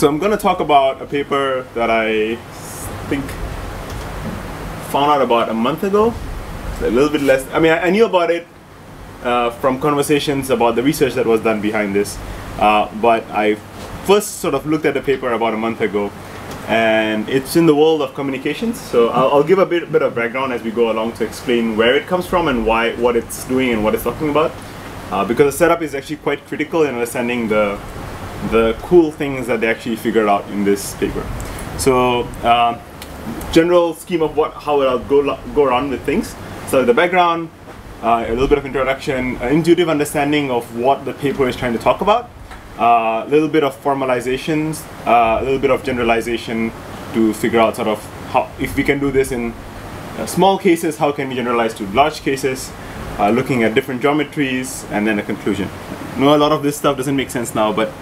so I'm going to talk about a paper that I think found out about a month ago. A little bit less. I mean, I, I knew about it uh, from conversations about the research that was done behind this, uh, but I first sort of looked at the paper about a month ago, and it's in the world of communications. So I'll, I'll give a bit, bit of background as we go along to explain where it comes from and why, what it's doing and what it's talking about, uh, because the setup is actually quite critical in understanding the the cool things that they actually figured out in this paper. So, uh, general scheme of what how I'll go go around with things. So the background, uh, a little bit of introduction, an intuitive understanding of what the paper is trying to talk about, uh, a little bit of formalizations, uh, a little bit of generalization to figure out sort of how if we can do this in uh, small cases, how can we generalize to large cases, uh, looking at different geometries, and then a conclusion. I know a lot of this stuff doesn't make sense now, but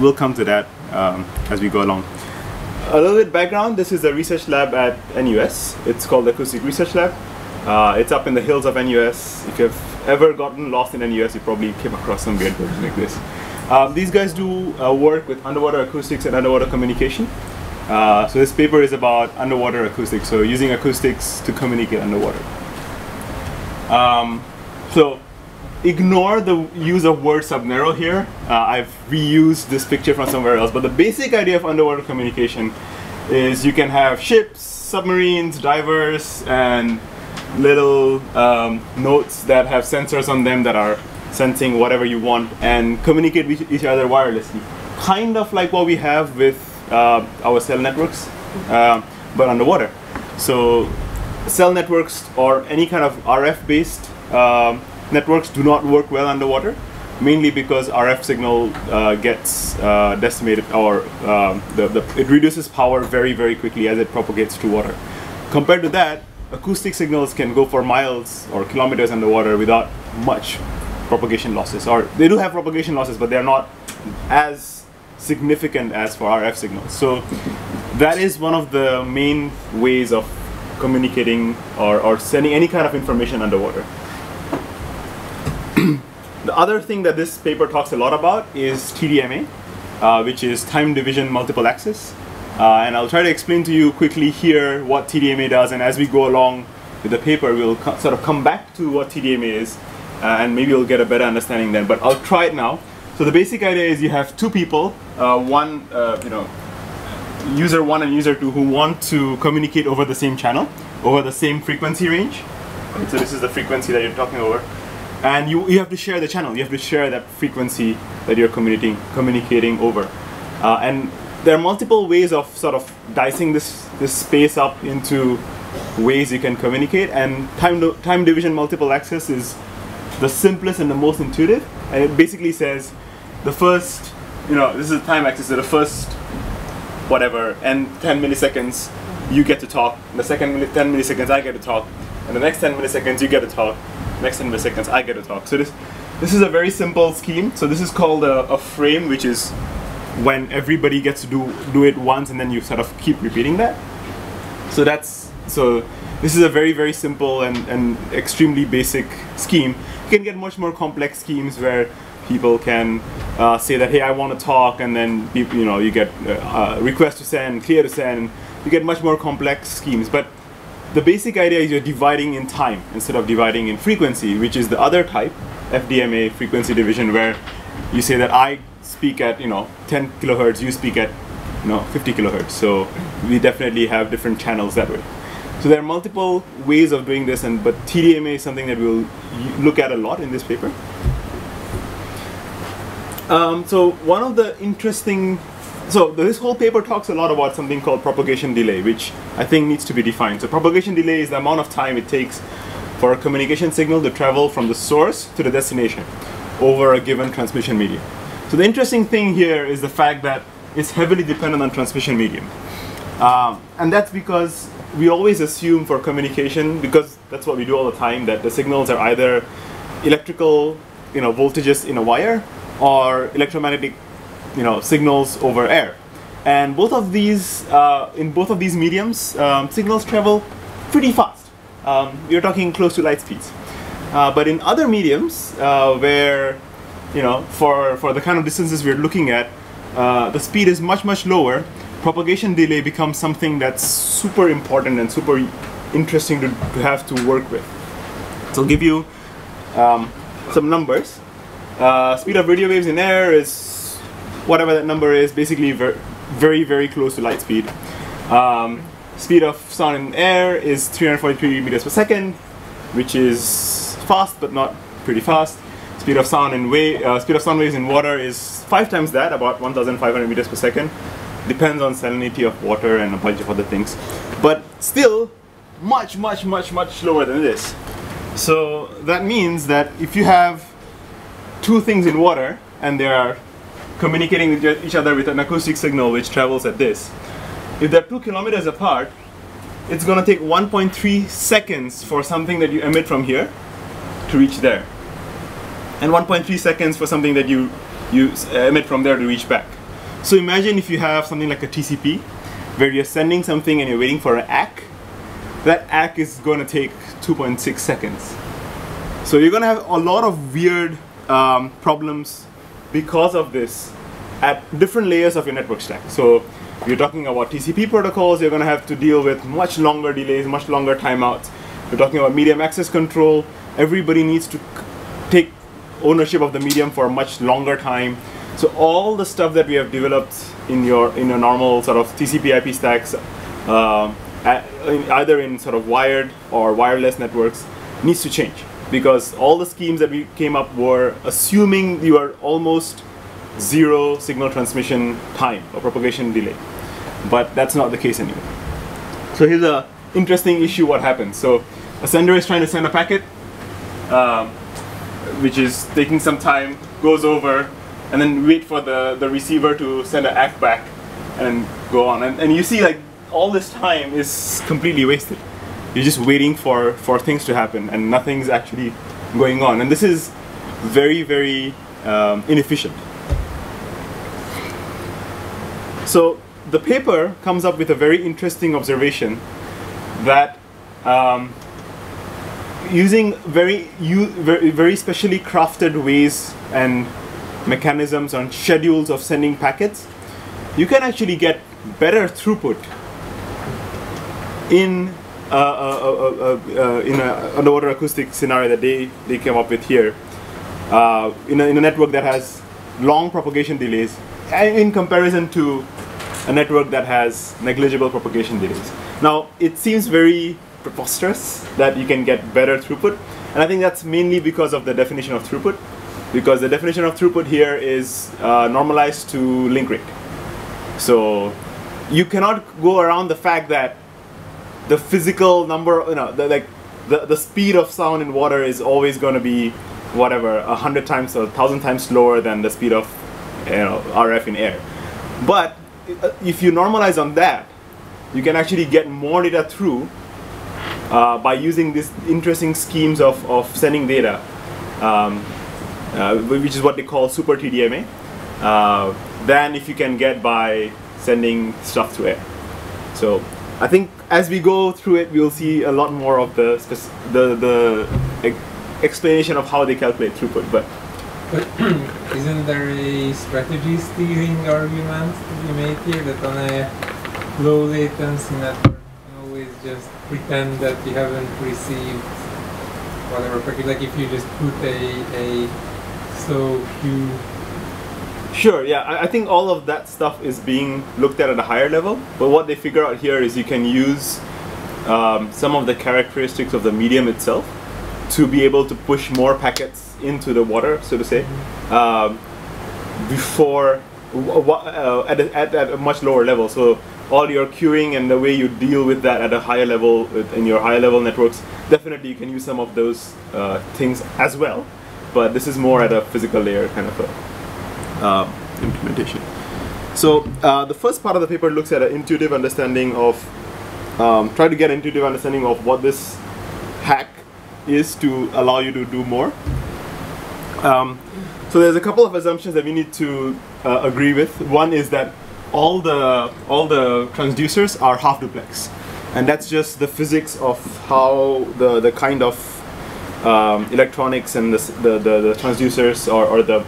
we'll come to that um, as we go along. A little bit background, this is a research lab at NUS. It's called the Acoustic Research Lab. Uh, it's up in the hills of NUS. If you've ever gotten lost in NUS, you probably came across some weird version like this. Um, these guys do uh, work with underwater acoustics and underwater communication. Uh, so this paper is about underwater acoustics, so using acoustics to communicate underwater. Um, so ignore the use of word Subnero here. Uh, I've reused this picture from somewhere else, but the basic idea of underwater communication is you can have ships, submarines, divers, and little um, nodes that have sensors on them that are sensing whatever you want and communicate with each other wirelessly. Kind of like what we have with uh, our cell networks, uh, but underwater. So cell networks or any kind of RF based um, networks do not work well underwater, mainly because RF signal uh, gets uh, decimated or um, the, the, it reduces power very, very quickly as it propagates to water. Compared to that, acoustic signals can go for miles or kilometers underwater without much propagation losses. Or they do have propagation losses, but they're not as significant as for RF signals. So that is one of the main ways of communicating or, or sending any kind of information underwater. the other thing that this paper talks a lot about is TDMA, uh, which is time division multiple access. Uh, and I'll try to explain to you quickly here what TDMA does, and as we go along with the paper, we'll sort of come back to what TDMA is, uh, and maybe we'll get a better understanding then. But I'll try it now. So the basic idea is you have two people, uh, one, uh, you know, user one and user two, who want to communicate over the same channel, over the same frequency range. So this is the frequency that you're talking over and you, you have to share the channel. You have to share that frequency that you're communicating communicating over. Uh, and there are multiple ways of sort of dicing this this space up into ways you can communicate. And time time division multiple access is the simplest and the most intuitive. And it basically says the first you know this is a time axis so the first whatever and 10 milliseconds you get to talk. The second 10 milliseconds I get to talk. And the next 10 milliseconds you get to talk next in 10 milliseconds I get to talk. So this, this is a very simple scheme. So this is called a, a frame, which is when everybody gets to do, do it once and then you sort of keep repeating that. So that's, so this is a very, very simple and, and extremely basic scheme. You can get much more complex schemes where people can uh, say that, hey, I want to talk, and then you know you get uh, request to send, clear to send. You get much more complex schemes, but the basic idea is you're dividing in time instead of dividing in frequency, which is the other type, FDMA frequency division, where you say that I speak at you know 10 kilohertz, you speak at you know 50 kilohertz. So we definitely have different channels that way. So there are multiple ways of doing this, and but TDMA is something that we'll look at a lot in this paper. Um, so one of the interesting so this whole paper talks a lot about something called propagation delay, which I think needs to be defined. So propagation delay is the amount of time it takes for a communication signal to travel from the source to the destination over a given transmission medium. So the interesting thing here is the fact that it's heavily dependent on transmission medium. Um, and that's because we always assume for communication, because that's what we do all the time, that the signals are either electrical you know, voltages in a wire or electromagnetic you know signals over air and both of these uh, in both of these mediums um, signals travel pretty fast um, you're talking close to light speeds uh, but in other mediums uh, where you know for for the kind of distances we're looking at uh, the speed is much much lower, propagation delay becomes something that's super important and super interesting to, to have to work with. So I'll give you um, some numbers. Uh, speed of radio waves in air is whatever that number is, basically ver very very close to light speed. Um, speed of sound in air is 343 meters per second, which is fast but not pretty fast. Speed of sound in wave, uh, speed of sound waves in water is five times that, about 1,500 meters per second. Depends on salinity of water and a bunch of other things, but still much, much, much, much slower than this. So that means that if you have two things in water and they are communicating with each other with an acoustic signal which travels at this, if they're two kilometers apart, it's going to take 1.3 seconds for something that you emit from here to reach there. And 1.3 seconds for something that you, you emit from there to reach back. So imagine if you have something like a TCP, where you're sending something and you're waiting for an ACK, that ACK is going to take 2.6 seconds. So you're going to have a lot of weird um, problems because of this at different layers of your network stack. So you're talking about TCP protocols, you're going to have to deal with much longer delays, much longer timeouts. You're talking about medium access control. Everybody needs to take ownership of the medium for a much longer time. So all the stuff that we have developed in your in your normal sort of TCP IP stacks, uh, at, in, either in sort of wired or wireless networks, needs to change because all the schemes that we came up were assuming you are almost zero signal transmission time or propagation delay. But that's not the case anymore. So here's a interesting issue what happens. So a sender is trying to send a packet, um, which is taking some time, goes over, and then wait for the, the receiver to send an ACK back and go on. And, and you see like all this time is completely wasted. You're just waiting for, for things to happen and nothing's actually going on. And this is very, very um, inefficient. So the paper comes up with a very interesting observation that um, using very, very, very specially crafted ways and mechanisms and schedules of sending packets, you can actually get better throughput in in an underwater acoustic scenario that they, they came up with here, in, a, in a network that has long propagation delays in comparison to a network that has negligible propagation delays. Now, it seems very preposterous that you can get better throughput, and I think that's mainly because of the definition of throughput, because the definition of throughput here is uh, normalized to link rate. So you cannot go around the fact that the physical number, you know, the, like the, the speed of sound in water is always going to be whatever, a hundred times or a thousand times slower than the speed of you know, RF in air. But uh, if you normalize on that, you can actually get more data through uh, by using these interesting schemes of, of sending data, um, uh, which is what they call super TDMA, uh, than if you can get by sending stuff through air. So I think as we go through it, we'll see a lot more of the the, the explanation of how they calculate throughput. But but isn't there a strategy steering argument to be made here that on a low latency network you always just pretend that you haven't received whatever packet? Like if you just put a, a slow queue Sure, yeah, I, think all of that stuff is being looked at at a higher level, but what they figure out here is you can use um, some of the characteristics of the medium itself to be able to push more packets into the water, so to say, um, before uh, at, a, at, at, a much lower level. So all your queuing and the way you deal with that at a higher level in your higher level networks, definitely you can use some of those uh, things as well. But this is more at a physical layer kind of a, uh, implementation. So uh, the first part of the paper looks at an intuitive understanding of, um, try to get intuitive understanding of what this hack is to allow you to do more. Um, so there's a couple of assumptions that we need to uh, agree with. One is that all the all the transducers are half duplex, and that's just the physics of how the the kind of um, electronics and the, the, the, the transducers or, or the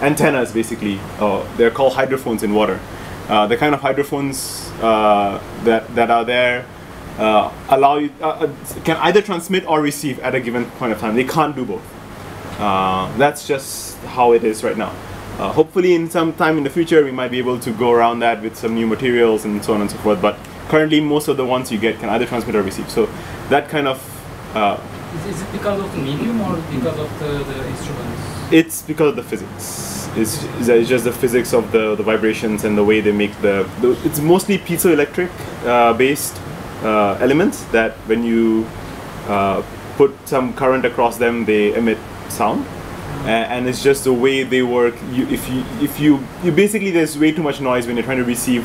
antennas, basically. Uh, they're called hydrophones in water. Uh, the kind of hydrophones uh, that that are there uh, allow you uh, uh, can either transmit or receive at a given point of time. They can't do both. That's just how it is right now. Hopefully, in some time in the future, we might be able to go around that with some new materials and so on and so forth. But currently, most of the ones you get can either transmit or receive. So that kind of Is, is it because of the medium or because of the, the instruments? It's because of the physics. It's, it's just the physics of the, the vibrations and the way they make the. the it's mostly piezoelectric uh, based uh, elements that when you uh, put some current across them, they emit sound. And it's just the way they work. You, if you if you you basically there's way too much noise when you're trying to receive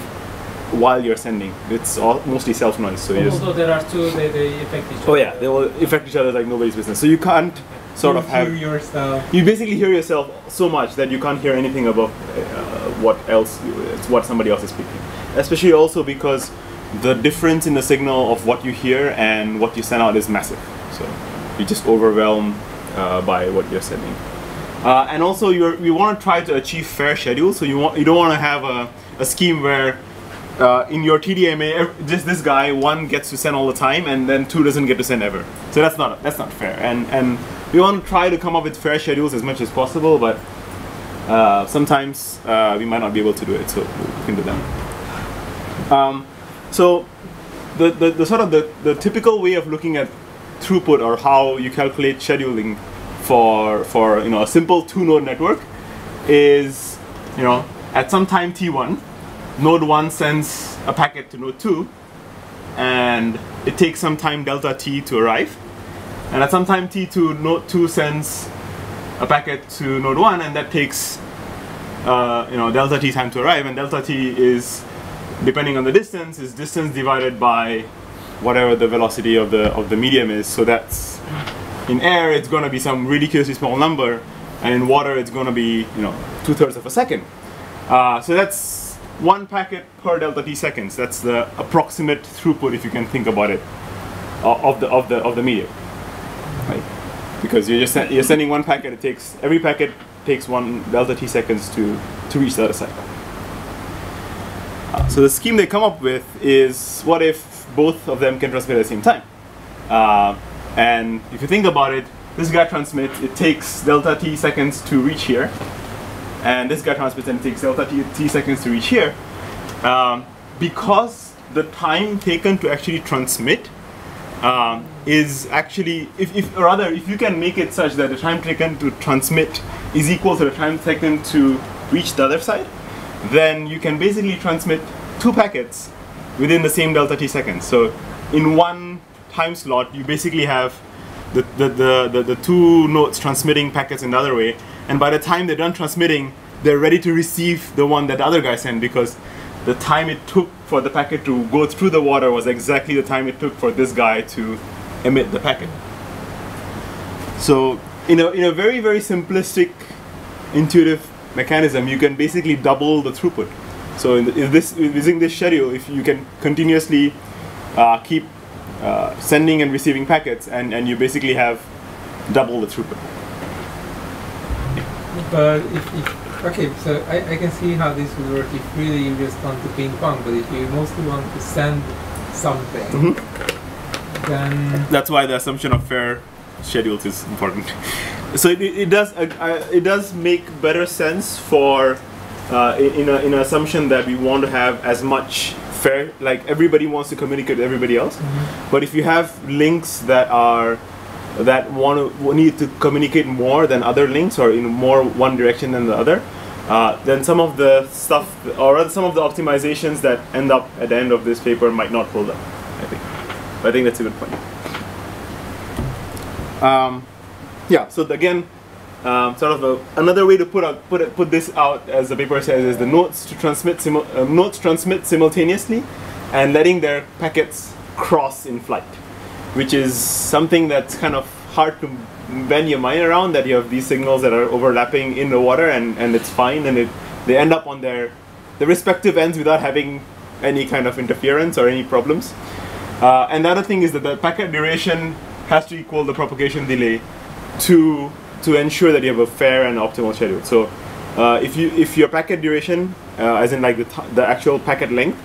while you're sending. It's all, mostly self noise. So Although there are two, they, they affect each other. oh yeah, they will affect each other like nobody's business. So you can't sort you of have yourself. you basically hear yourself so much that you can't hear anything above uh, what else it's what somebody else is speaking especially also because the difference in the signal of what you hear and what you send out is massive so you just overwhelm uh, by what you're sending uh, and also you're, you want to try to achieve fair schedule so you want you don't want to have a, a scheme where uh, in your TDMA, just this guy one gets to send all the time, and then two doesn't get to send ever. So that's not that's not fair. And and we want to try to come up with fair schedules as much as possible, but uh, sometimes uh, we might not be able to do it. So we can do that. Um, so the, the, the sort of the, the typical way of looking at throughput or how you calculate scheduling for for you know a simple two node network is you know at some time t1 node 1 sends a packet to node 2 and it takes some time delta t to arrive and at some time t2 node 2 sends a packet to node 1 and that takes uh, you know delta t time to arrive. And delta t is depending on the distance is distance divided by whatever the velocity of the of the medium is. So that's in air it's going to be some ridiculously small number. And in water it's going to be you know two-thirds of a second. Uh, so that's one packet per delta t seconds. That's the approximate throughput if you can think about it of the of the of the medium because you're just you're sending one packet it takes every packet takes one delta t seconds to to reach the other side. Uh, so the scheme they come up with is what if both of them can transmit at the same time? Uh, and if you think about it this guy transmits it takes delta t seconds to reach here. And this guy transmits and it takes delta t, t seconds to reach here. Um, because the time taken to actually transmit um, is actually if, if rather if you can make it such that the time taken to transmit is equal to the time taken to reach the other side then you can basically transmit two packets within the same delta t seconds. So in one time slot you basically have the, the, the, the, the two nodes transmitting packets in the other way and by the time they're done transmitting they're ready to receive the one that the other guy sent because the time it took for the packet to go through the water was exactly the time it took for this guy to emit the packet. So, in a, in a very, very simplistic, intuitive mechanism, you can basically double the throughput. So, in, the, in this, using this schedule, if you can continuously uh, keep uh, sending and receiving packets, and, and you basically have double the throughput. But if, if okay, so I, I can see how this would work if really you just want to ping pong, but if you mostly want to send something, Mm-hmm. Then That's why the assumption of fair schedules is important. so it, it, does uh, uh, it does make better sense for uh, in, a, in an assumption that we want to have as much fair like everybody wants to communicate with everybody else. But if you have links that are that want to need to communicate more than other links or in more one direction than the other, uh, then some of the stuff or rather some of the optimizations that end up at the end of this paper might not hold up. I think. But I think that's a good point. Um, yeah. So again, um, sort of a, another way to put put put this out, as the paper says, is the nodes to transmit uh, nodes transmit simultaneously, and letting their packets cross in flight, which is something that's kind of hard to bend your mind around. That you have these signals that are overlapping in the water, and, and it's fine, and it, they end up on their the respective ends without having any kind of interference or any problems. Uh, and the other thing is that the packet duration has to equal the propagation delay to to ensure that you have a fair and optimal schedule. So uh, if you if your packet duration, uh, as in like the, the actual packet length,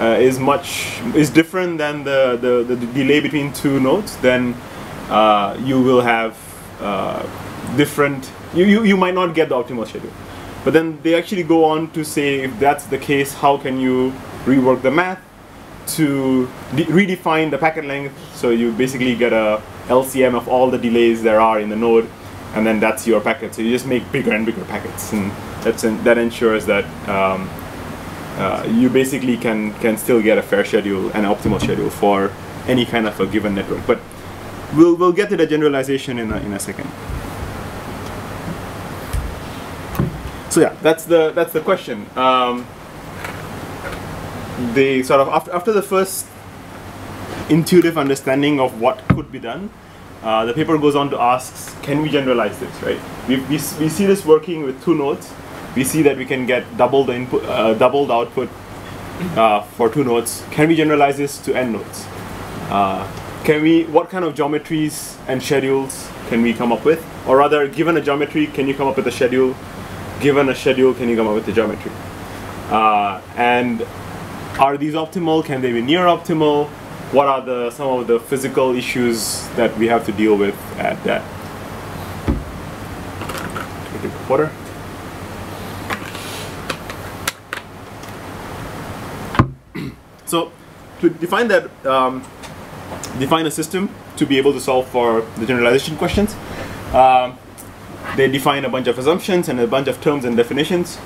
uh, is much is different than the, the, the delay between two nodes, then uh, you will have uh, different. You, you you might not get the optimal schedule. But then they actually go on to say if that's the case, how can you rework the math to de- redefine the packet length? So you basically get a LCM of all the delays there are in the node, and then that's your packet. So you just make bigger and bigger packets, and that's en- that ensures that um, uh, you basically can can still get a fair schedule and optimal schedule for any kind of a given network. But we'll we'll get to the generalization in a, in a second. So yeah, that's the that's the question. Um, they sort of after, after the first intuitive understanding of what could be done, uh, the paper goes on to ask, can we generalize this? Right? We, we, we see this working with two nodes. We see that we can get double the input, uh, doubled output uh, for two nodes. Can we generalize this to n nodes? Uh, can we? What kind of geometries and schedules can we come up with? Or rather, given a geometry, can you come up with a schedule? Given a schedule, can you come up with a geometry? Uh, and are these optimal? Can they be near optimal? What are the some of the physical issues that we have to deal with at that? Take a water. So to define that, um, define a system to be able to solve for the generalization questions. Um, they define a bunch of assumptions and a bunch of terms and definitions.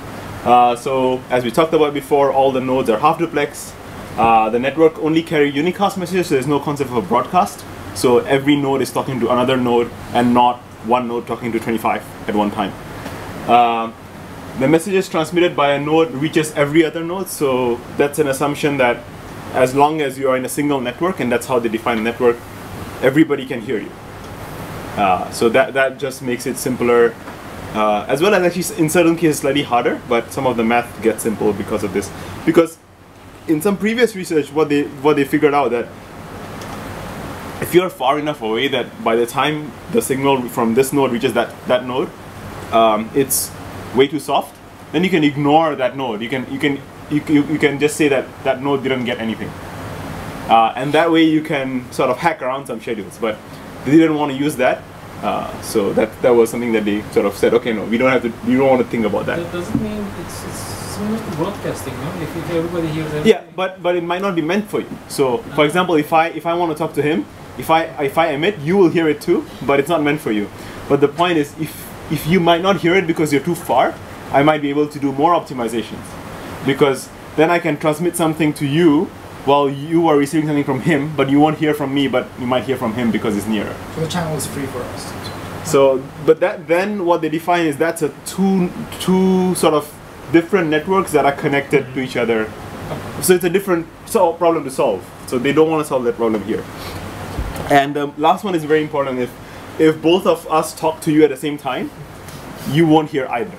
Uh, so as we talked about before, all the nodes are half duplex. Uh, the network only carry unicast messages, so there's no concept of a broadcast. So every node is talking to another node and not one node talking to 25 at one time. Um, the messages transmitted by a node reaches every other node, so that's an assumption that as long as you are in a single network, and that's how they define network, everybody can hear you. Uh, so that that just makes it simpler, uh, as well as actually in certain cases slightly harder. But some of the math gets simple because of this. Because in some previous research, what they what they figured out that if you're far enough away that by the time the signal from this node reaches that that node, um, it's way too soft. Then you can ignore that node. You can you can you, you, you can just say that that node didn't get anything. Uh, and that way you can sort of hack around some schedules. But they didn't want to use that, uh, so that that was something that they sort of said, okay, no, we don't have to, we don't want to think about that. That doesn't mean it's, it's similar to broadcasting, no? If, if everybody hears everything. Yeah, but but it might not be meant for you. So, for example, if I if I want to talk to him, if I if I emit, you will hear it too, but it's not meant for you. But the point is, if if you might not hear it because you're too far, I might be able to do more optimizations, because then I can transmit something to you while you are receiving something from him, but you won't hear from me, but you might hear from him because it's nearer. So the channel is free for us. So, but that then what they define is that's a two two sort of different networks that are connected to each other. So it's a different so problem to solve. So they don't want to solve that problem here. And the last one is very important. If if both of us talk to you at the same time, you won't hear either.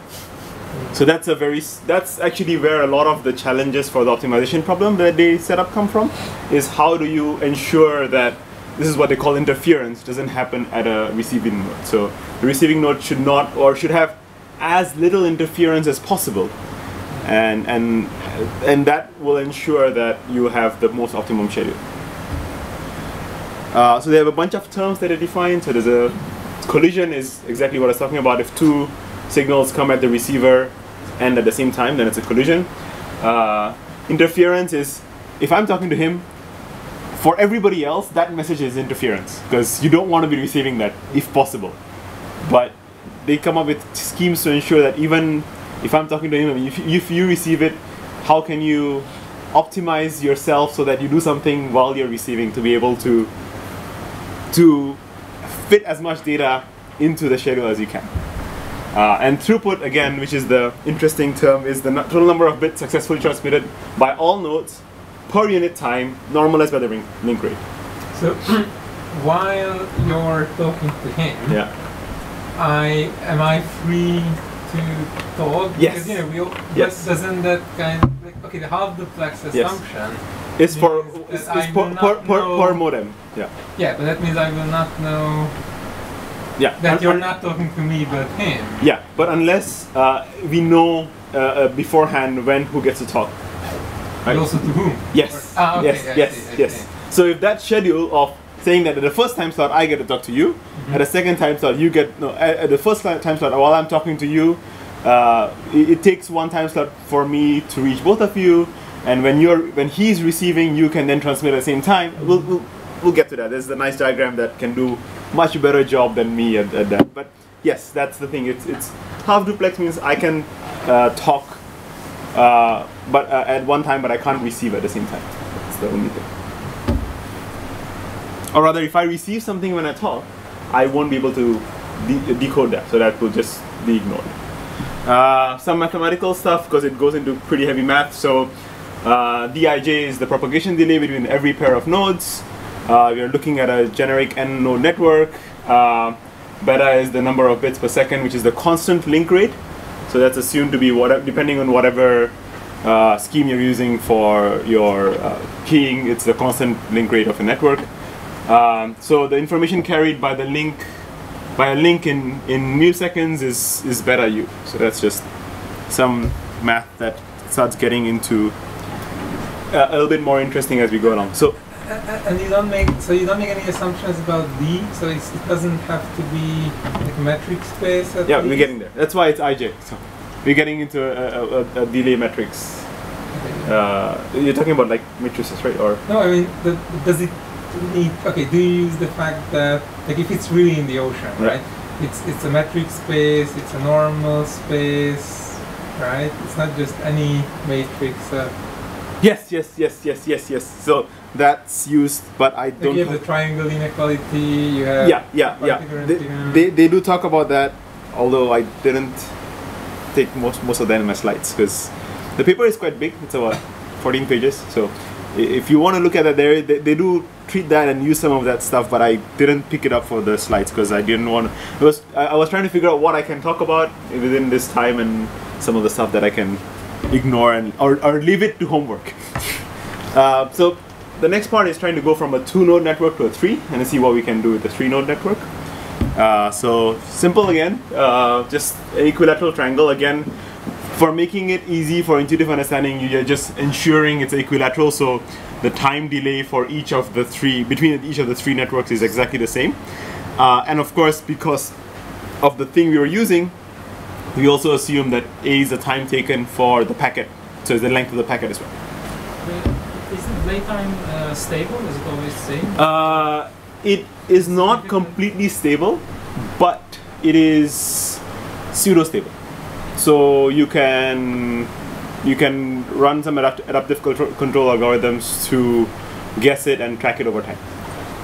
So that's a very that's actually where a lot of the challenges for the optimization problem that they set up come from. Is how do you ensure that this is what they call interference doesn't happen at a receiving node. So the receiving node should not or should have as little interference as possible, and and and that will ensure that you have the most optimum schedule. Uh, so they have a bunch of terms that are defined. So there's a collision is exactly what I was talking about. If two signals come at the receiver and at the same time, then it's a collision. Uh, interference is if I'm talking to him, for everybody else, that message is interference because you don't want to be receiving that if possible. But they come up with schemes to ensure that even if I'm talking to him, if, if you receive it, how can you optimize yourself so that you do something while you're receiving to be able to to fit as much data into the schedule as you can. Uh, and throughput, again, which is the interesting term, is the total number of bits successfully transmitted by all nodes per unit time, normalized by the ring- link rate. So while you're talking to him, Yeah. I am I free to talk? Yes. Because, you know, we all, Yes. doesn't that kind of like okay the half duplex assumption Yes. It's for it's, it's per, per, per, per modem. Yeah. Yeah, but that means I will not know Yeah. That you're not talking to me but him. Yeah, but unless uh, we know uh, uh, beforehand when who gets to talk. Right. also to whom? Yes. Ah, okay, yes. I yes. see, yes. see. So if that schedule of saying that at the first time slot I get to talk to you, Mm-hmm. at the second time slot you get no at, at the first time slot while I'm talking to you, uh, it, it takes one time slot for me to reach both of you, and when you're when he's receiving, you can then transmit at the same time. We'll we'll, we'll get to that. There's a nice diagram that can do much better job than me at, at that. But yes, that's the thing. It's it's half duplex means I can uh, talk uh, but uh, at one time, but I can't receive at the same time. That's the only thing. Or rather, if I receive something when I talk, I won't be able to de- decode that, so that will just be ignored. Uh, some mathematical stuff because it goes into pretty heavy math. So uh, Dij is the propagation delay between every pair of nodes. Uh, we are looking at a generic n node network. Uh, beta is the number of bits per second, which is the constant link rate. So that's assumed to be whatever, depending on whatever uh, scheme you're using for your uh, keying, it's the constant link rate of a network. Um, so the information carried by the link, by a link in, in milliseconds is, is beta u. So that's just some math that starts getting into uh, a little bit more interesting as we go along. So And you don't make so you don't make any assumptions about D. So it's, it doesn't have to be like metric space. At yeah, we're getting there. That's why it's IJ. So we're getting into a, a, a, a delay metrics. Okay. Uh, you're talking about like matrices, right? Or No, I mean, the, does it need? Okay, do you use the fact that like if it's really in the ocean, Right. right? It's it's a metric space. It's a normal space, right? It's not just any matrix. Uh, yes, yes, yes, yes, yes, yes. So that's used, but I don't. you have the triangle inequality. You have yeah, yeah, yeah. They, they, they do talk about that, although I didn't take most most of that in my slides because the paper is quite big. It's about 14 pages. So if you want to look at that, there they, they do treat that and use some of that stuff, but I didn't pick it up for the slides because I didn't want. It was I, I was trying to figure out what I can talk about within this time and some of the stuff that I can ignore and or, or leave it to homework. Uh, so the next part is trying to go from a two node network to a three and see what we can do with the three node network. Uh, so simple again, uh, just an equilateral triangle again. For making it easy for intuitive understanding, you're just ensuring it's equilateral. So the time delay for each of the three between each of the three networks is exactly the same. Uh, and of course, because of the thing we were using, we also assume that a is the time taken for the packet. So it's the length of the packet as well. Playtime uh, stable? Is it always the same? Uh, it is not completely stable, but it is pseudo stable. So you can you can run some adapt- adaptive control, control algorithms to guess it and track it over time.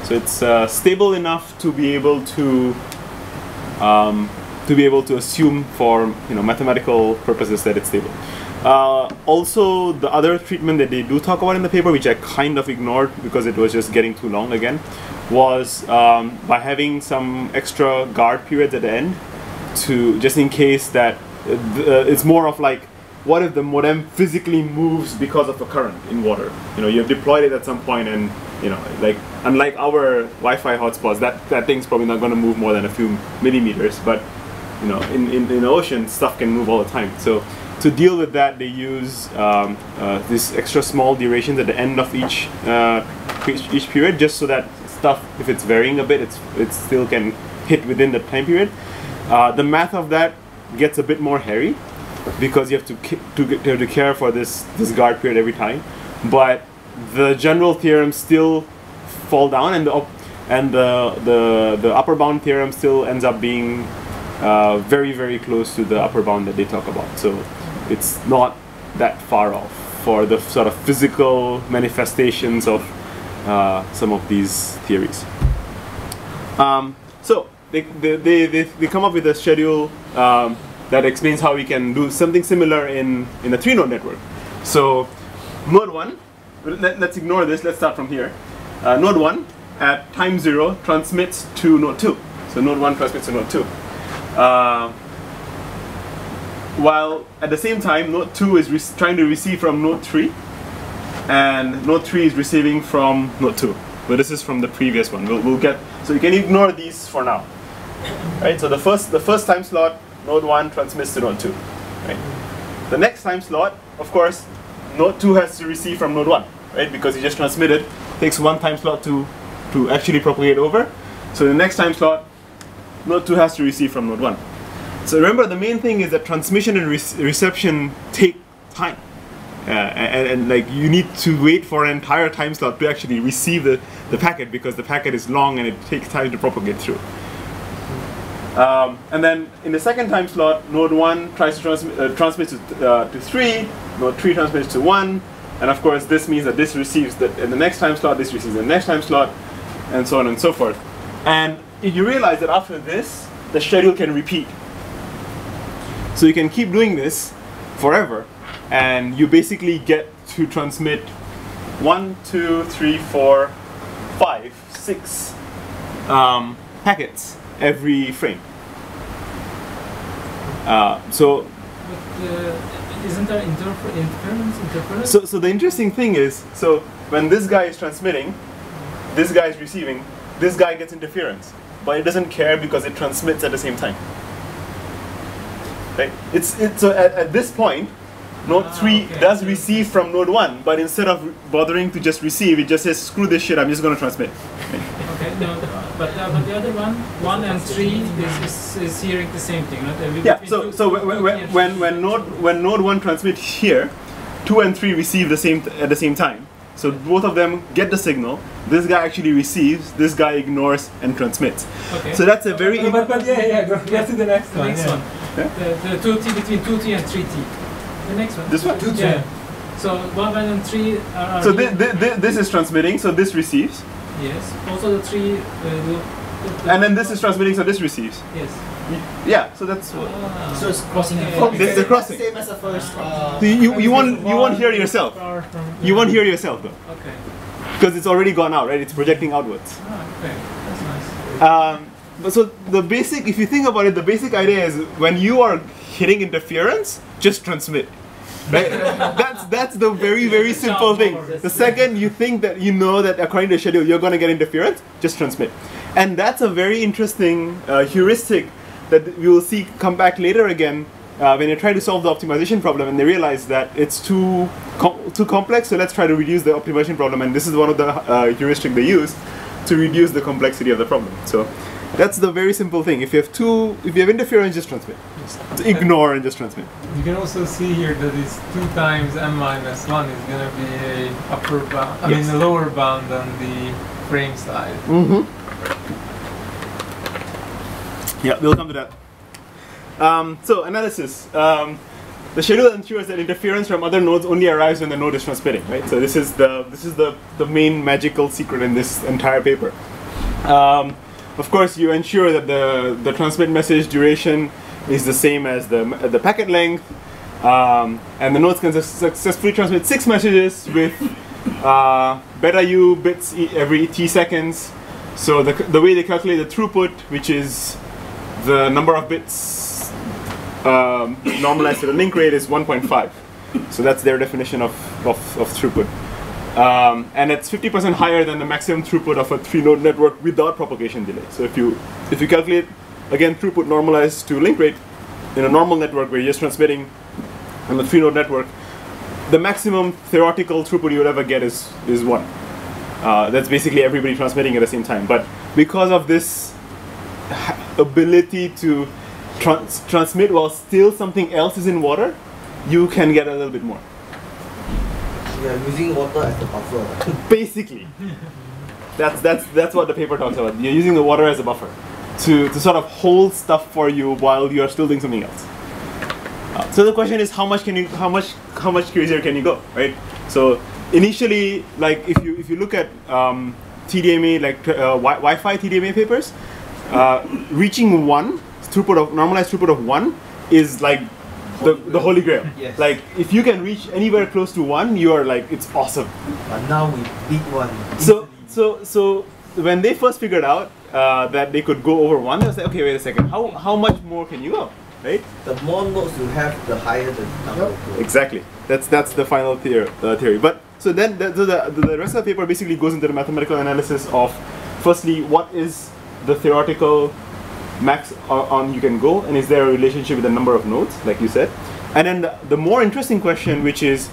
So it's uh, stable enough to be able to um, to be able to assume for you know mathematical purposes that it's stable. Uh, also, the other treatment that they do talk about in the paper, which I kind of ignored because it was just getting too long again, was um, by having some extra guard periods at the end to just in case that uh, it's more of like what if the modem physically moves because of a current in water? You know you've deployed it at some point and you know like unlike our wi-fi hotspots that that thing's probably not going to move more than a few millimeters but you know in, in, in the ocean stuff can move all the time. So to deal with that they use um, uh, this extra small durations at the end of each uh, each, each period just so that stuff if it's varying a bit it's it still can hit within the time period. Uh, the math of that gets a bit more hairy because you have to to, to, to care for this this guard period every time. But the general theorems still fall down and the and the, the the upper bound theorem still ends up being uh, very very close to the upper bound that they talk about. So it's not that far off for the sort of physical manifestations of uh, some of these theories um, so they, they, they, they, come up with a schedule um, that explains how we can do something similar in, in a three node network. So node 1, let, us ignore this, let's start from here. Uh, node 1 at time 0 transmits to node 2. So node 1 transmits to node 2. Uh, while at the same time node 2 is trying to receive from node 3 and node 3 is receiving from node 2 but this is from the previous one we'll, we'll get so you can ignore these for now right? So the first the first time slot, node one transmits to node two, right? The next time slot, of course, node two has to receive from node one, right? Because you just transmitted, takes one time slot to to actually propagate over. So the next time slot, node two has to receive from node one. So remember, the main thing is that transmission and rec- reception take time. Uh, and, and like you need to wait for an entire time slot to actually receive the, the packet because the packet is long and it takes time to propagate through. Um, and then in the second time slot, node 1 tries to transmit, uh, transmit to, uh, to 3, node 3 transmits to 1, and of course this means that this receives that in the next time slot, this receives in the next time slot, and so on and so forth. And you realize that after this, the schedule can repeat. So you can keep doing this forever, and you basically get to transmit one, two, three, four, five, six um, packets every frame. Uh, so, But uh, isn't there interference? Interference? so, so the interesting thing is, so when this guy is transmitting, this guy is receiving, this guy gets interference, but it doesn't care because it transmits at the same time. Right? It's, it's so at, at this point, node Ah, 3 okay. does receive from node 1, but instead of bothering to just receive, it just says, screw this shit, I'm just going to transmit. Okay, no, but uh, but the other one, one and three is, is, is hearing the same thing, right? Yeah, so, two- so two when, T when, when, when, node, when node 1 transmits here, 2 and 3 receive the same at the same time. So both of them get the signal. This guy actually receives, this guy ignores and transmits. Okay. So that's a very No, but, but yeah, yeah, go, get to the next one. next yeah. one, the, the two T between two T and three T. The next one. This one? Two T. Yeah. So one and three are. are So here. thi- thi- thi- this is transmitting, so this receives. Yes. Also the three. Uh, the, the, And then this is transmitting, so this receives. Yes. Yeah, so that's what. Ah. So it's crossing Okay. and forward. This is the crossing. Same as the first. Uh, So you, you, won't, you won't hear yourself. Far from- You won't hear yourself though. Okay. Because it's already gone out, right? It's projecting outwards. Ah, okay. That's nice. Um, but so the basic, if you think about it, the basic idea is when you are hitting interference, just transmit. Right? that's that's the very very simple thing. The second you think that you know that according to schedule you're going to get interference, just transmit. And that's a very interesting uh, heuristic that we will see come back later again uh, when they try to solve the optimization problem and they realize that it's too com- too complex. So let's try to reduce the optimization problem. And this is one of the uh, heuristic they use to reduce the complexity of the problem. So that's the very simple thing. If you have two, if you have interference, just transmit. Just ignore and just transmit. You can also see here that it's two times m minus one is gonna be a upper bound. I Yes. mean a lower bound on the frame side. Mm-hmm. Yeah, we'll come to that. Um, so analysis. Um, the schedule ensures that interference from other nodes only arrives when the node is transmitting, right? So this is the this is the the main magical secret in this entire paper. Um, of course, you ensure that the the transmit message duration is the same as the the packet length, um, and the nodes can su- successfully transmit six messages with uh, beta u bits e- every t seconds. So the, the way they calculate the throughput, which is the number of bits um, normalized to the link rate, is 1.5. So that's their definition of, of, of throughput. Um, and it's 50% higher than the maximum throughput of a three-node network without propagation delay. So if you if you calculate again throughput normalized to link rate in a normal network where you're just transmitting on a three-node network, the maximum theoretical throughput you would ever get is is one. Uh, that's basically everybody transmitting at the same time. But because of this ability to trans- transmit while still something else is in water, you can get a little bit more. We are using water as the buffer. Basically, that's that's that's what the paper talks about. You're using the water as a buffer to to sort of hold stuff for you while you are still doing something else. Uh, so the question is, how much can you how much how much crazier can you go, right? So initially, like if you if you look at um, TDMA like uh, wi- Wi-Fi TDMA papers, uh, reaching one throughput of normalized throughput of one is like the, the holy grail. Yes. Like if you can reach anywhere close to one, you are like it's awesome. but now we beat one. So so so when they first figured out uh, that they could go over one, they was like, okay, wait a second, how how much more can you go, right? the more nodes you have, the higher the number goes. Exactly. That's that's the final theory. Uh, theory. But so then the, the the rest of the paper basically goes into the mathematical analysis of, firstly, what is the theoretical max on you can go, and is there a relationship with the number of nodes, like you said? And then the, the more interesting question, which is,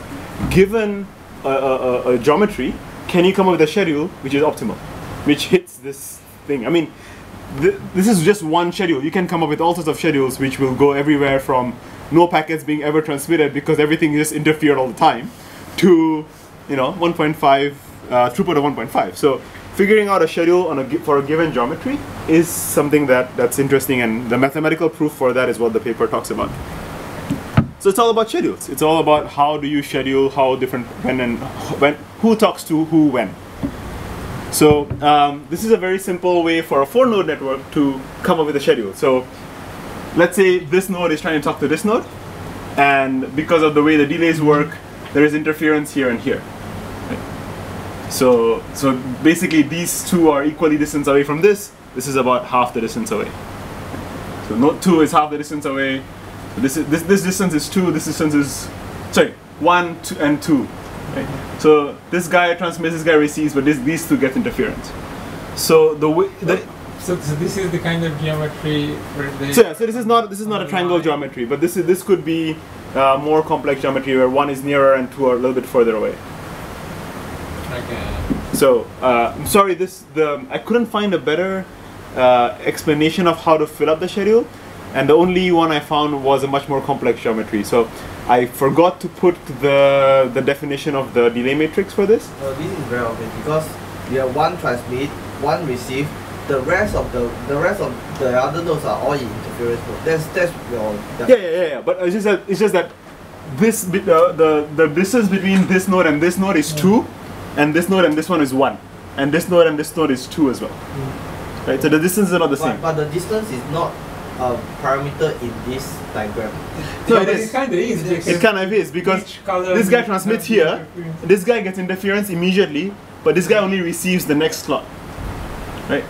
given a, a, a- geometry, can you come up with a schedule which is optimal, which hits this thing? I mean, th- this is just one schedule. You can come up with all sorts of schedules which will go everywhere from no packets being ever transmitted because everything just interfered all the time, to you know 1.5 uh, throughput of 1.5. So figuring out a schedule on a for a given geometry is something that that's interesting, and the mathematical proof for that is what the paper talks about. So it's all about schedules. It's all about how do you schedule, how different when and when who talks to who when. So um, this is a very simple way for a four-node network to come up with a schedule. So let's say this node is trying to talk to this node, and because of the way the delays work, there is interference here and here. So so basically these two are equally distance away from this. This is about half the distance away. So node two is half the distance away. So this is this this distance is two. This distance is sorry one two, and two. Right? So this guy transmits, this guy receives, but this, these two get interference. So the way the, So, so this is the kind of geometry where they. so yeah, so this is not this is not a triangle geometry, but this is this could be uh, more complex geometry where one is nearer and two are a little bit further away. Okay. So uh, I'm sorry, this the I couldn't find a better uh, explanation of how to fill up the schedule, and the only one I found was a much more complex geometry. So I forgot to put the the definition of the delay matrix for this. Uh, this is very obvious because we have one transmit, one receive. The rest of the the rest of the other nodes are all in interference mode. That's that's your Yeah, yeah, yeah, yeah. But it's just that it's just that this uh, the the distance between this node and this node is two, and this node and this one is one, and this node and this node is two as well. Right. So the distances are not the but, same. but the distance is not a parameter in this diagram. No, Yeah, it but is. it kind of is. because It kind of is because this guy transmits here, this guy gets interference immediately, but this guy only receives the next slot. Right?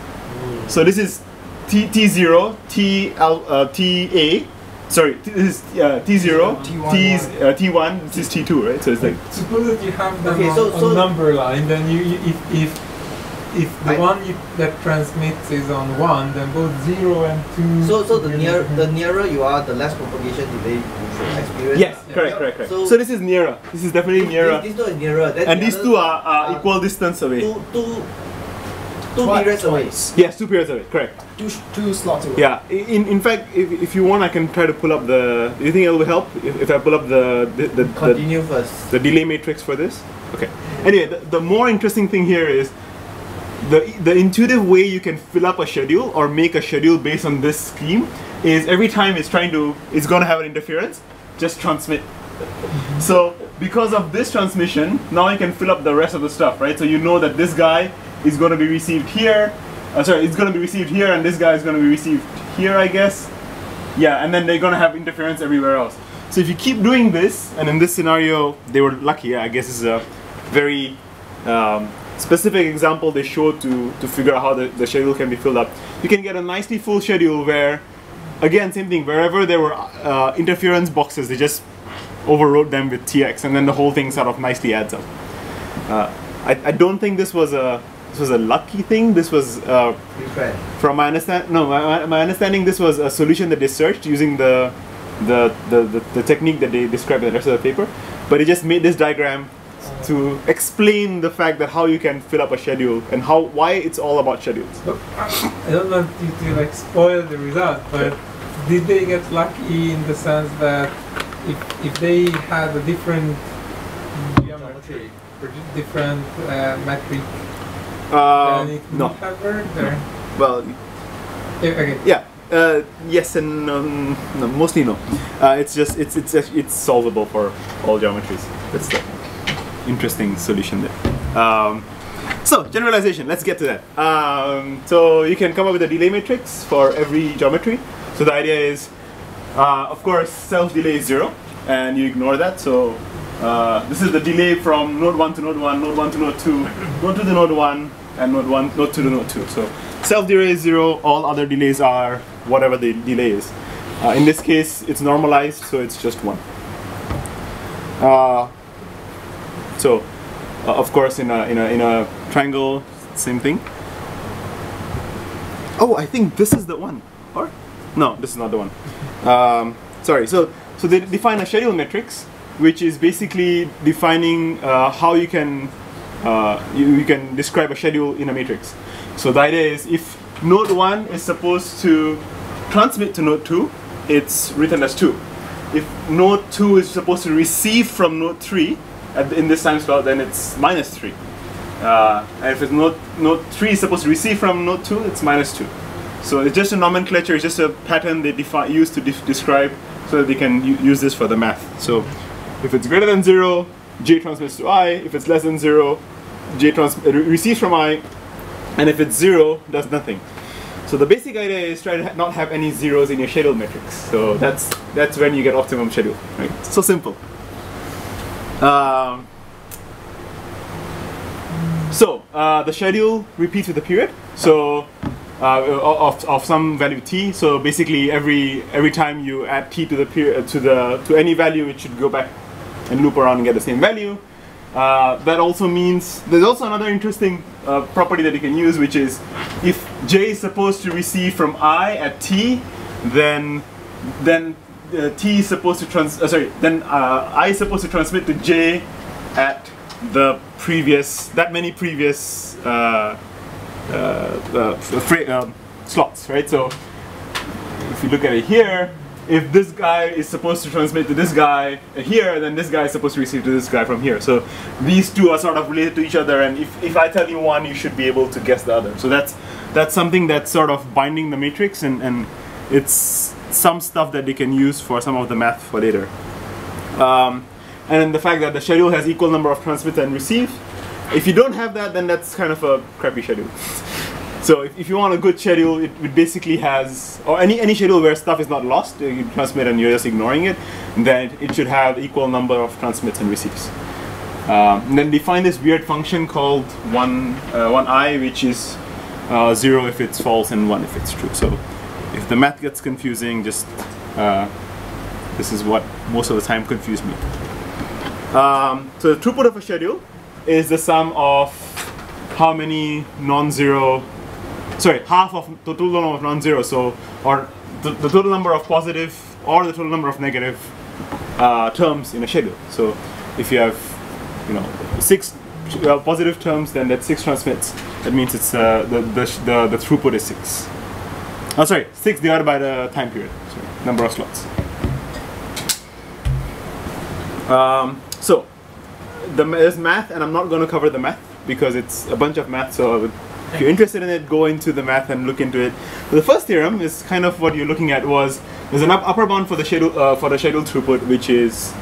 So this is T T0, T L uh, T A. Sorry, this is uh, T0, T1, T uh, T1, this is T2, right? So it's like Suppose that you have the Okay, on, so- so- number line, then you, you if if if the I- one you, that transmits is on one, then both zero and two. So so the will near the nearer you are, the less propagation delay you should experience. Yes, Yeah. correct, correct, correct. So, So- this is nearer. This is definitely nearer. this, this node is nearer. Then and the these two are, are are equal distance away. two two two Twice- periods away. Yes, two periods away. Correct. Two, two slots away. Yeah. In in fact, if, if you want, I can try to pull up the. Do you think it will help if, if I pull up the the, the, the Continue first. the delay matrix for this? Okay. Anyway, the, the more interesting thing here is the the intuitive way you can fill up a schedule or make a schedule based on this scheme is every time it's trying to it's going to have an interference, just transmit. So because of this transmission, now you can fill up the rest of the stuff, right? So you know that this guy is going to be received here. Uh, sorry, it's going to be received here, and this guy is going to be received here, I guess. Yeah, and then they're going to have interference everywhere else. So if you keep doing this, and in this scenario, they were lucky. I guess is a very um, specific example they showed to to figure out how the, the schedule can be filled up. You can get a nicely full schedule where, again, same thing. Wherever there were uh, interference boxes, they just overrode them with TX, and then the whole thing sort of nicely adds up. Uh, I, I don't think this was a this was a lucky thing. This was uh, from my understand no my, my- my understanding this was a solution that they searched using the the, the, the, the technique that they described in the rest of the paper. But it just made this diagram to explain the fact that how you can fill up a schedule and how why it's all about schedules. But I I don't want you to like spoil the result, but did they get lucky in the sense that if if they had a different geometry. different uh, metric, uh, no. or? Well Yeah, okay. yeah uh, yes and um, no mostly no. Uh, it's just it's it's it's solvable for all geometries. That's the interesting solution there. Um, so generalization let's get to that. Um, so you can come up with a delay matrix for every geometry. So the idea is uh, of course self delay is zero and you ignore that. So uh, this is the delay from node 1 to node 1 node 1 to node 2 node 2 to node 1 and node 1 node 2 to node 2 so self delay is zero all other delays are whatever the delay is. Uh, in this case it's normalized so it's just one. Uh, so uh, of course in a, in a in a triangle same thing. Oh i think this is the one. Or? No, this is not the one. Um, sorry. So so they define a schedule matrix, which is basically defining uh, how you can uh, you, you can describe a schedule in a matrix. So the idea is if node one is supposed to transmit to node two, it's written as two. If node two is supposed to receive from node three at the, in this time slot, then it's minus three. Uh, and if it's node, node 3 is supposed to receive from node 2, it's minus 2. So it's just a nomenclature, it's just a pattern they use to describe so that they can use this for the math. So if it's greater than 0, j transmits to i. If it's less than 0, j trans- uh, re- receives from i. And if it's 0, does nothing. So the basic idea is try to not have any zeros in your schedule matrix. So that's that's when you get optimum schedule. Right? So simple. Um, so uh, the schedule repeats with the period. So uh, of, of some value t. So basically, every every time you add t to the period to the to any value, it should go back and loop around and get the same value. Uh, that also means there's also another interesting uh, property that you can use, which is if j is supposed to receive from i at t, then then uh, t is supposed to trans. Uh, sorry, then uh, i is supposed to transmit to j at the previous that many previous uh, um, slots, right? So if you look at it here, if this guy is supposed to transmit to this guy here, then this guy is supposed to receive to this guy from here. So these two are sort of related to each other, and if, if I tell you one, you should be able to guess the other. So that's that's something that's sort of binding the matrix, and, and it's some stuff that they can use for some of the math for later. Um, and the fact that the schedule has equal number of transmit and receive. If you don't have that, then that's kind of a crappy schedule. So if, if you want a good schedule, it, it basically has, or any, any schedule where stuff is not lost, uh, you transmit and you're just ignoring it, then it should have equal number of transmits and receives. Um, and then define this weird function called one, uh, one i, which is uh, zero if it's false and one if it's true. So if the math gets confusing, just uh, this is what most of the time confused me. Um, so the throughput of a schedule is the sum of how many non-zero, sorry, half of the total number of non-zero. So, or the, the total number of positive or the total number of negative uh, terms in a schedule. So, if you have, you know, six uh, positive terms, then that six transmits. That means it's uh, the, the the the throughput is six. Oh, sorry, six divided by the time period. Sorry, number of slots. Um, so, the, there's math, and I'm not going to cover the math because it's a bunch of math. So, I would, if you're interested in it, go into the math and look into it. The first theorem is kind of what you're looking at. Was there's an upper bound for the schedule uh, for the scheduled throughput, which is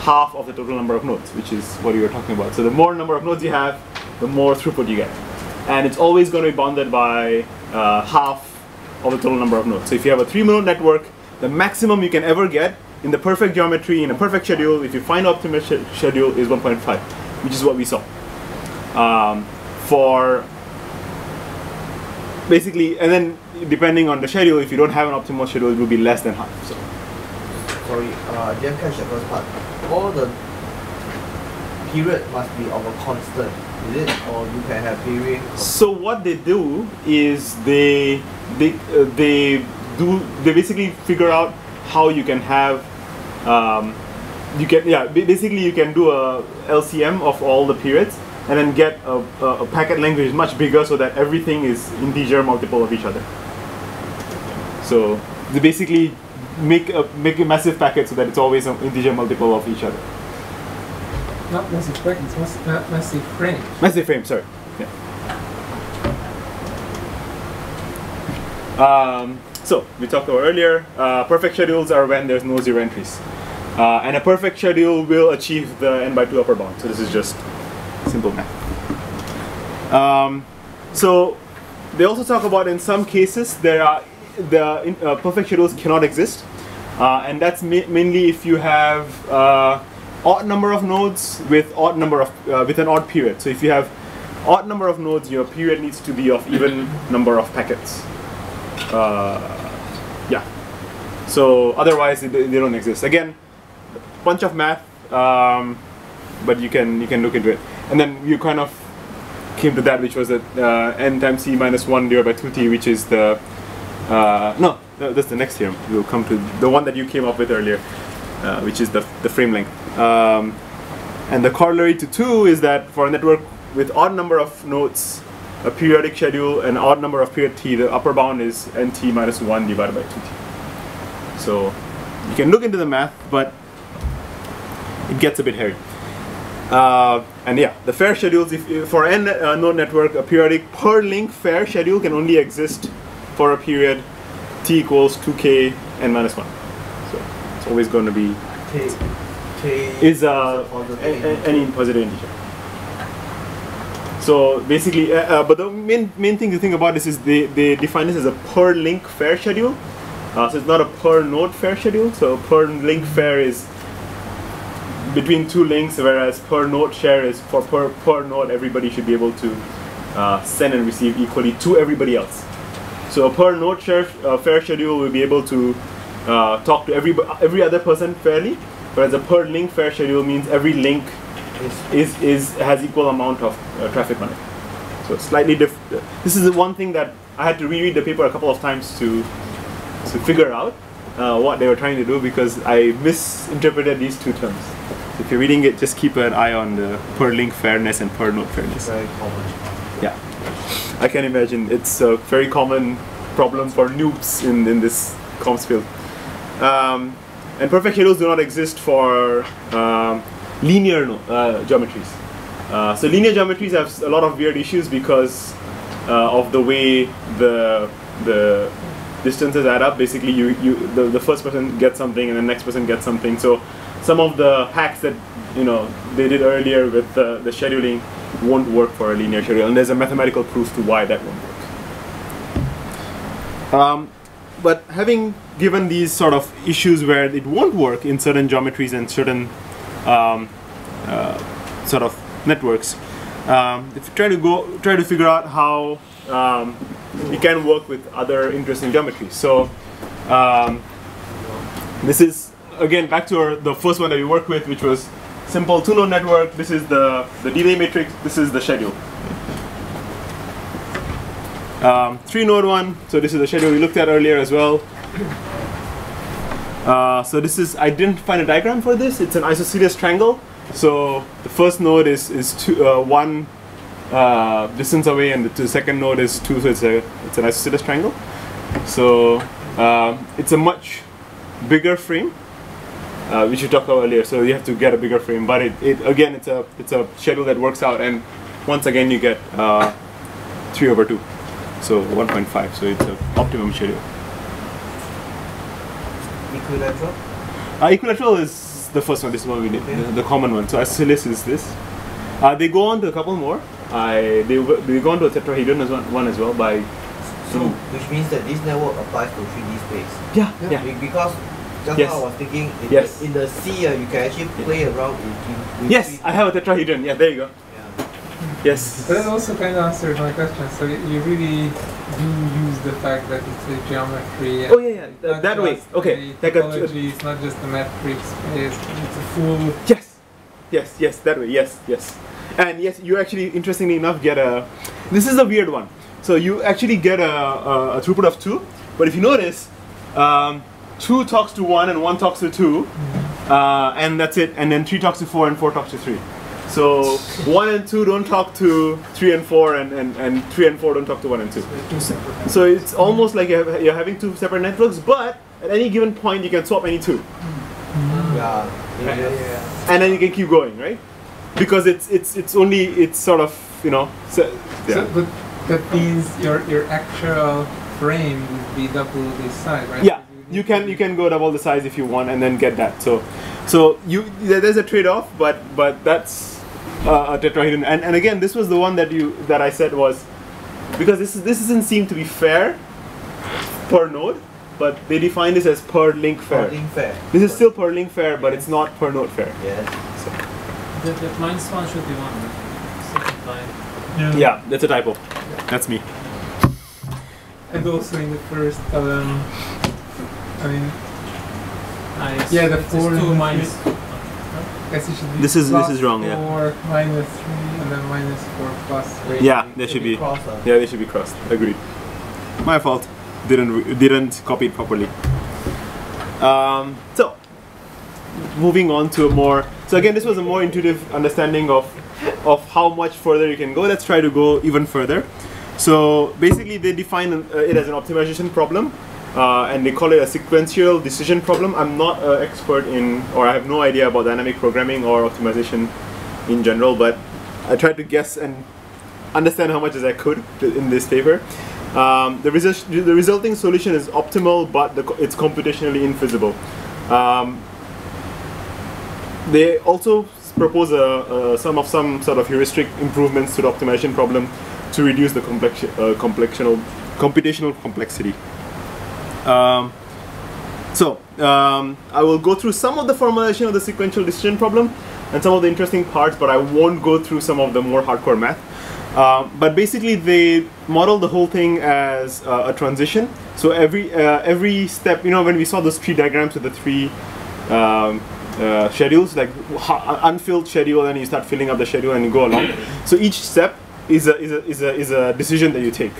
half of the total number of nodes, which is what you were talking about. So, the more number of nodes you have, the more throughput you get, and it's always going to be bounded by uh, half of the total number of nodes. So, if you have a three-node network, the maximum you can ever get in the perfect geometry in a perfect schedule, if you find optimal sch- schedule, is 1.5, which is what we saw. Um, for basically, and then depending on the schedule, if you don't have an optimal schedule, it will be less than half. So Sorry, uh, didn't catch the first part. All the period must be of a constant, is it? Or you can have period. So what they do is they they uh, they do they basically figure out how you can have um, you can yeah basically you can do a LCM of all the periods and then get a, a, a packet length which is much bigger so that everything is integer multiple of each other. So they basically make a make a massive packet so that it's always an integer multiple of each other. Not massive packets, mass, ma- massive frame. Massive frame, sorry. Yeah. Um, so we talked about earlier. Uh, perfect schedules are when there's no zero entries, uh, and a perfect schedule will achieve the n by two upper bound. So this is just simple math. Um, so they also talk about in some cases there are the uh, perfect schedules cannot exist, uh, and that's ma- mainly if you have uh, odd number of nodes with odd number of uh, with an odd period. So if you have odd number of nodes, your period needs to be of even number of packets. Uh, yeah. So otherwise, they, they don't exist. Again, bunch of math, um, but you can you can look into it, and then you kind of came to that, which was that uh, n times c minus one divided by two t, which is the uh, no that's the next theorem. We'll come to the one that you came up with earlier, uh, which is the, the frame length. Um, and the corollary to 2 is that for a network with odd number of nodes, a periodic schedule, an odd number of period t, the upper bound is nt minus 1 divided by 2t. So you can look into the math, but it gets a bit hairy. And yeah, the fair schedules, if, for n uh, node network, a periodic per link fair schedule can only exist for a period t equals 2k n minus 1. So it's always going to be K, K is uh, a- any positive integer. So basically, uh, uh, but the main main thing to think about this is they, they define this as a per link fair schedule. Uh, so it's not a per node fair schedule. So per link fair is between two links, whereas per node share is for per per node everybody should be able to uh, send and receive equally to everybody else. So a per node share uh, fair schedule will be able to uh, talk to every every other person fairly, whereas a per link fair schedule means every link Is- is is has equal amount of uh, traffic on it. So slightly different. This is the one thing that I had to reread the paper a couple of times to to figure out uh, what they were trying to do because I misinterpreted these two terms. If you're reading it, just keep an eye on the per link fairness and per node fairness. very common. Yeah, I can imagine it's a very common problem for noobs in, in this comms field. Um, and perfect schedules do not exist for um, linear no- uh, geometries. Uh, so linear geometries have a lot of weird issues because uh, of the way the the distances add up. Basically, you, you the, the first person gets something and the next person gets something. So some of the hacks that you know they did earlier with the, the scheduling won't work for a linear schedule, and there's a mathematical proof to why that won't work. Um, but having given these sort of issues where it won't work in certain geometries and certain um, uh, sort of networks, um, if you try to go try to figure out how um, it can work with other interesting geometries. So um, this is again back to our, the first one that we worked with, which was simple two-node network. This is the the delay matrix. This is the schedule. Um, three-node one. So this is the schedule we looked at earlier as well. Uh, so this is I didn't find a diagram for this. It's an isosceles triangle. So the first node is is two, uh, one uh, distance away, and the, second node is two. So it's a it's an isosceles triangle. So um, it's a much bigger frame, uh, which you talked about earlier. So you have to get a bigger frame, but it, it again it's a it's a schedule that works out, and once again you get uh, three over two, so 1.5. So it's an optimum schedule. Equilateral. Uh, equilateral is the first one. This is one we did, the, the common one. So isosceles is this. Uh, they go on to a couple more. I they, they go on to a tetrahedron as one, one as well by. So, which means that this network applies to 3D space. Yeah, Yeah. yeah. Be- Because just Yes. now I was thinking in, Yes. the, in the sea, uh, you can actually play around in, in with Yes, 3D. I have a tetrahedron. Yeah, there you go. Yes. But that also kind of answers my question. So you really do use the fact that it's a geometry. and Oh, yeah, yeah, it's that way. Okay, a like a- it's not just a metric space. It's a full. Yes, yes, yes, that way. Yes, yes, and yes, you actually, interestingly enough, get a. This is a weird one. So you actually get a, a, a throughput of two, but if you notice, um, two talks to one and one talks to two, uh, and that's it. And then three talks to four and four talks to three. So one and two don't talk to three and four, and, and, and three and four don't talk to one and two. They're two separate. So it's almost like you're you're having two separate networks, but at any given point you can swap any two. Yeah. Yeah, yeah. yeah. and then you can keep going, right? Because it's it's it's only it's sort of you know so, yeah. So, but that means your your actual frame would be double this size, right? yeah would you can you can go double the size if you want and then get that so so you there's a trade-off but but that's uh, a tetrahedron and and again this was the one that you that I said was because this is this doesn't seem to be fair per node but they define this as per link fair Or link fair. this is still per link fair but it's not per node fair Yes. That, that minus one should be one. right? Second line. yeah that's a typo that's me And also in the first column, I mean, Ah. Yeah, the four two minus. I guess it should be This is- this is wrong, yeah. Four minus three, and then minus four plus three. yeah there should be Cross, uh, Yeah, they should be crossed. Agreed. My fault. didn't re- didn't copy it properly. Um, so moving on to a more so again this was a more intuitive understanding of of how much further you can go. Let's try to go even further. So basically they define uh, it as an optimization problem. Uh, and they call it a sequential decision problem. I'm not an expert in, or I have no idea about dynamic programming or optimization in general, but I tried to guess and understand how much as I could in this paper. Um, the, the resulting solution is optimal, but the, co- it's computationally infeasible. Um, they also propose a, a, some of some sort of heuristic improvements to the optimization problem to reduce the complex, uh, computational complexity. Um, so um, I will go through some of the formulation of the sequential decision problem and some of the interesting parts, but I won't go through some of the more hardcore math. Um, but basically, they model the whole thing as uh, a transition. So every uh, every step, you know, when we saw those three diagrams with the three um, uh, schedules, like unfilled schedule, and you start filling up the schedule and you go along. So each step is a is a is a, is a decision that you take.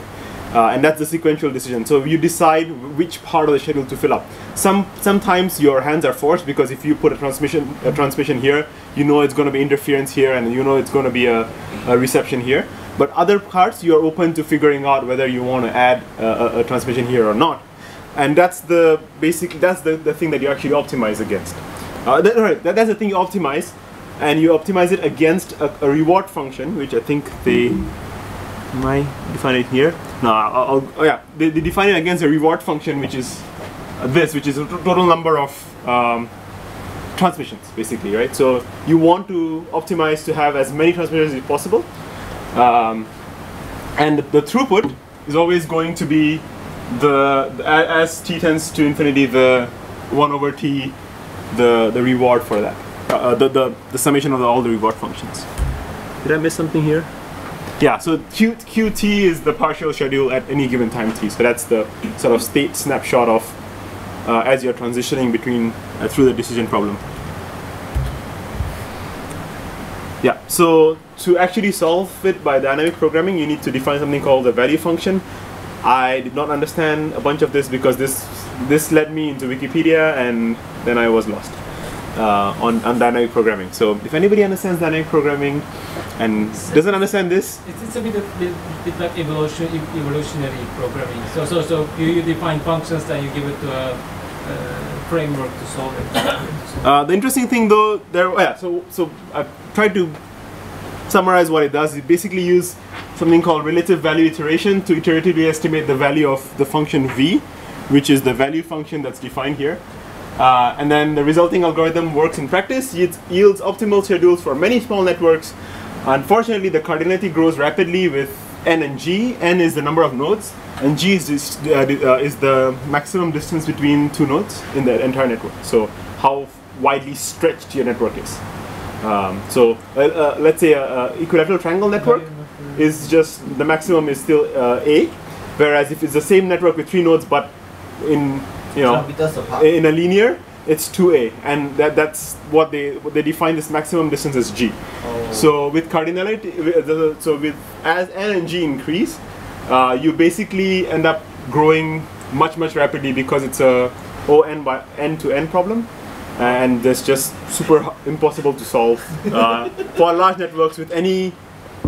Uh, and that's the sequential decision. So you decide which part of the schedule to fill up. Some sometimes your hands are forced because if you put a transmission a transmission here, you know it's going to be interference here, and you know it's going to be a, a reception here. But other parts you are open to figuring out whether you want to add a, a, transmission here or not. And that's the basic. That's the, the thing that you actually optimize against. Uh, that, right, that, that's the thing you optimize, and you optimize it against a, reward function, which I think they Am I define it here? No, I'll, I'll, oh yeah, they, they define it against a reward function, which is uh, this, which is a total number of um, transmissions, basically, right? So you want to optimize to have as many transmissions as possible, um, and the throughput is always going to be the, the as t tends to infinity, the one over t, the the reward for that, uh, the, the the summation of the, all the reward functions. Did I miss something here? Yeah, so Q, QT is the partial schedule at any given time t. So that's the sort of state snapshot of uh, as you're transitioning between uh, through the decision problem. Yeah, so to actually solve it by dynamic programming, you need to define something called the value function. I did not understand a bunch of this because this this led me into Wikipedia and then I was lost uh, on, on dynamic programming. So if anybody understands dynamic programming and doesn't understand this, It's, it's a bit, of, bit, bit like evolution, evolutionary programming. So, so, so you, you define functions, then you give it to a, uh framework to solve it. Uh, the interesting thing though, there, yeah, so so I tried to summarize what it does. It basically uses something called relative value iteration to iteratively estimate the value of the function v, which is the value function that's defined here. Uh, and then the resulting algorithm works in practice. It yields optimal schedules for many small networks. Unfortunately, the cardinality grows rapidly with n and g. n is the number of nodes, and g is, is, uh, the- uh, is the maximum distance between two nodes in the entire network. So how widely stretched your network is. Um, so uh, uh, let's say a, a equilateral triangle network is just the maximum is still uh, a, whereas if it's the same network with three nodes but in you know in a linear, it's 2a, and that, that's what they what they define this maximum distance as g. Oh. So with cardinality, so with as n and g increase, uh, you basically end up growing much much rapidly because it's a O n by n to n problem, and it's just super impossible to solve uh, for large networks with any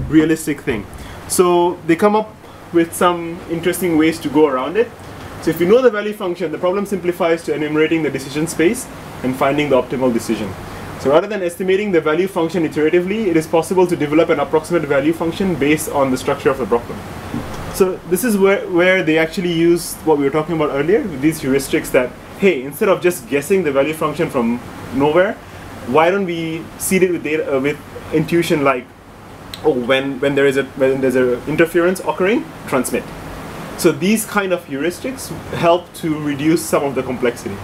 realistic thing. So they come up with some interesting ways to go around it. So if you know the value function, the problem simplifies to enumerating the decision space and finding the optimal decision. So rather than estimating the value function iteratively, it is possible to develop an approximate value function based on the structure of the problem. So this is where, where they actually use what we were talking about earlier, these heuristics that, hey, instead of just guessing the value function from nowhere, why don't we seed it with data, uh, with intuition like, oh, when, when there is a when there's a interference occurring, transmit. So these kind of heuristics help to reduce some of the complexity.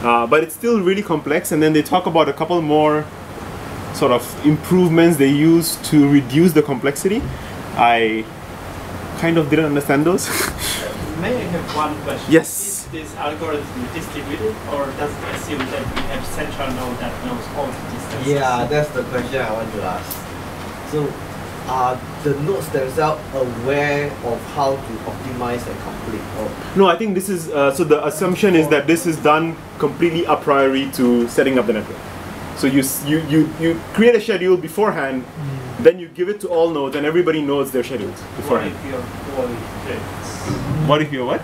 Uh, but it's still really complex, and then they talk about a couple more sort of improvements they use to reduce the complexity. I kind of didn't understand those. May I have one question? Yes. Is this algorithm distributed or does it assume that we have central node that knows all the distance? Yeah, that's the question I want to ask. So, are the nodes themselves aware of how to optimize and complete? Or No, I think this is uh, so. The assumption is that this is done completely a priori to setting up the network. So you you you, you create a schedule beforehand, then you give it to all nodes, and everybody knows their schedules What beforehand. if your buoy drifts? What if you're what?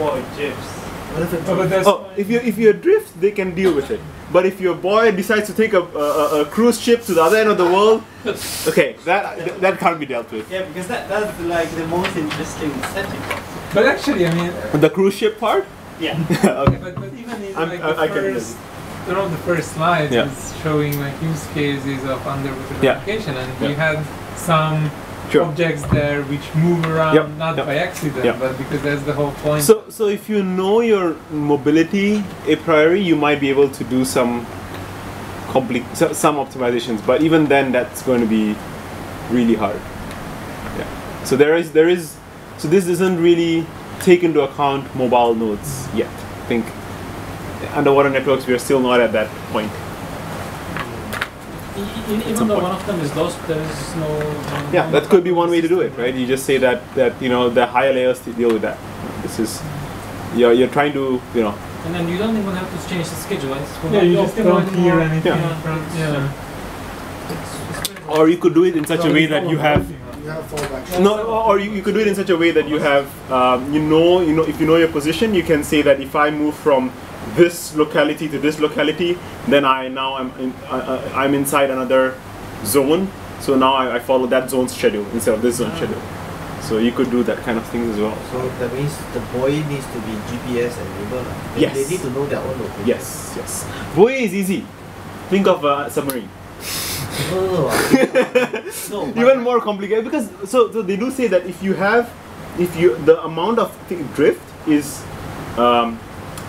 What if it's Oh, but that's Oh, oh, if you if you drift, they can deal with it. But if your buoy decides to take a, a, a cruise ship to the other end of the world, okay, that that can't be dealt with. Yeah, because that, that's like the most interesting setting. but actually, I mean, uh, The cruise ship part? Yeah. okay. but, but even in I'm- like I- the I can first, one of the first slides Yeah. is showing like use cases of underwater Yeah. application, and Yeah. you had some Sure. objects there which move around Yep, not yep. by accident, Yep. but because that's the whole point. So, so if you know your mobility a priori, you might be able to do some compli- some optimizations. But even then, that's going to be really hard. Yeah. So there is there is so this doesn't really take into account mobile nodes yet. I think underwater networks we are still not at that point. Some Even though point. one of them is lost, there is no. no- Yeah, that could be one way to do it, right? You just say that that you know the higher layers to deal with that. This is you're you're trying to you know And then you don't even have to change the schedule. It's yeah, you just don't hear more- anything Yeah. from yeah. or you could do it in such a way that you have You have fallback. No, or or you, you could do it in such a way that you have, um, you know, you know, if you know your position, you can say that if I move from this locality to this locality, then I now am in, uh, uh, I'm inside another zone. So now I, I follow that zone's schedule instead of this zone schedule. So you could do that kind of things as well. so that means the buoy needs to be GPS enabled. They, Yes. they need to know their own location. Yes, yes. Buoy is easy. Think of a submarine. No, no, no. Even more complicated because so so they do say that if you have if you the amount of drift is um,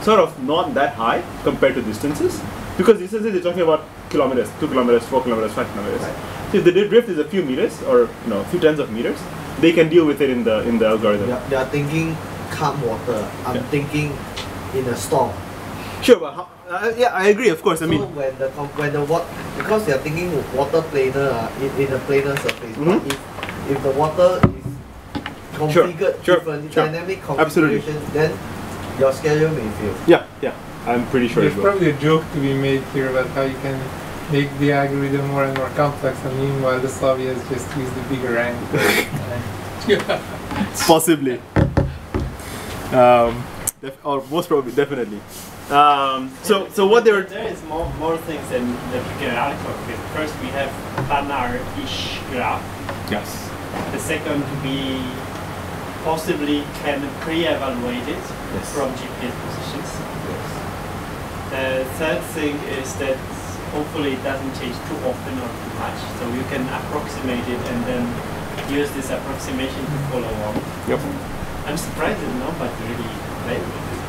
sort of not that high compared to distances because distances they're talking about kilometers, two kilometers, four kilometers, five kilometers. Right. So if the drift is a few meters or you know a few tens of meters, they can deal with it in the in the algorithm. They are, they are thinking calm water. I'm Yeah. thinking in a storm. Sure, but how, uh, yeah, I agree. Of course, I so mean, when the when the what because they are thinking water planar uh, in, in a planar surface. But Mhm. if if the water is configured sure, different sure. dynamic Absolutely. configuration, then your schedule may fail. yeah, yeah, I'm pretty sure There's probably a joke to be made here about how you can make the algorithm more and more complex, and meanwhile the Soviets just use the bigger angle. Possibly. Um, def- or most probably, definitely. Um, so, so what they were. There is more, more things than the figure alpha. Okay, First, we have planar-ish graph. Yes. The second, we possibly can pre-evaluate it Yes. from GPS positions. Yes. The third thing is that hopefully it doesn't change too often or too much. So you can approximate it and then use this approximation to follow along. Yep. I'm surprised that nobody really played with it.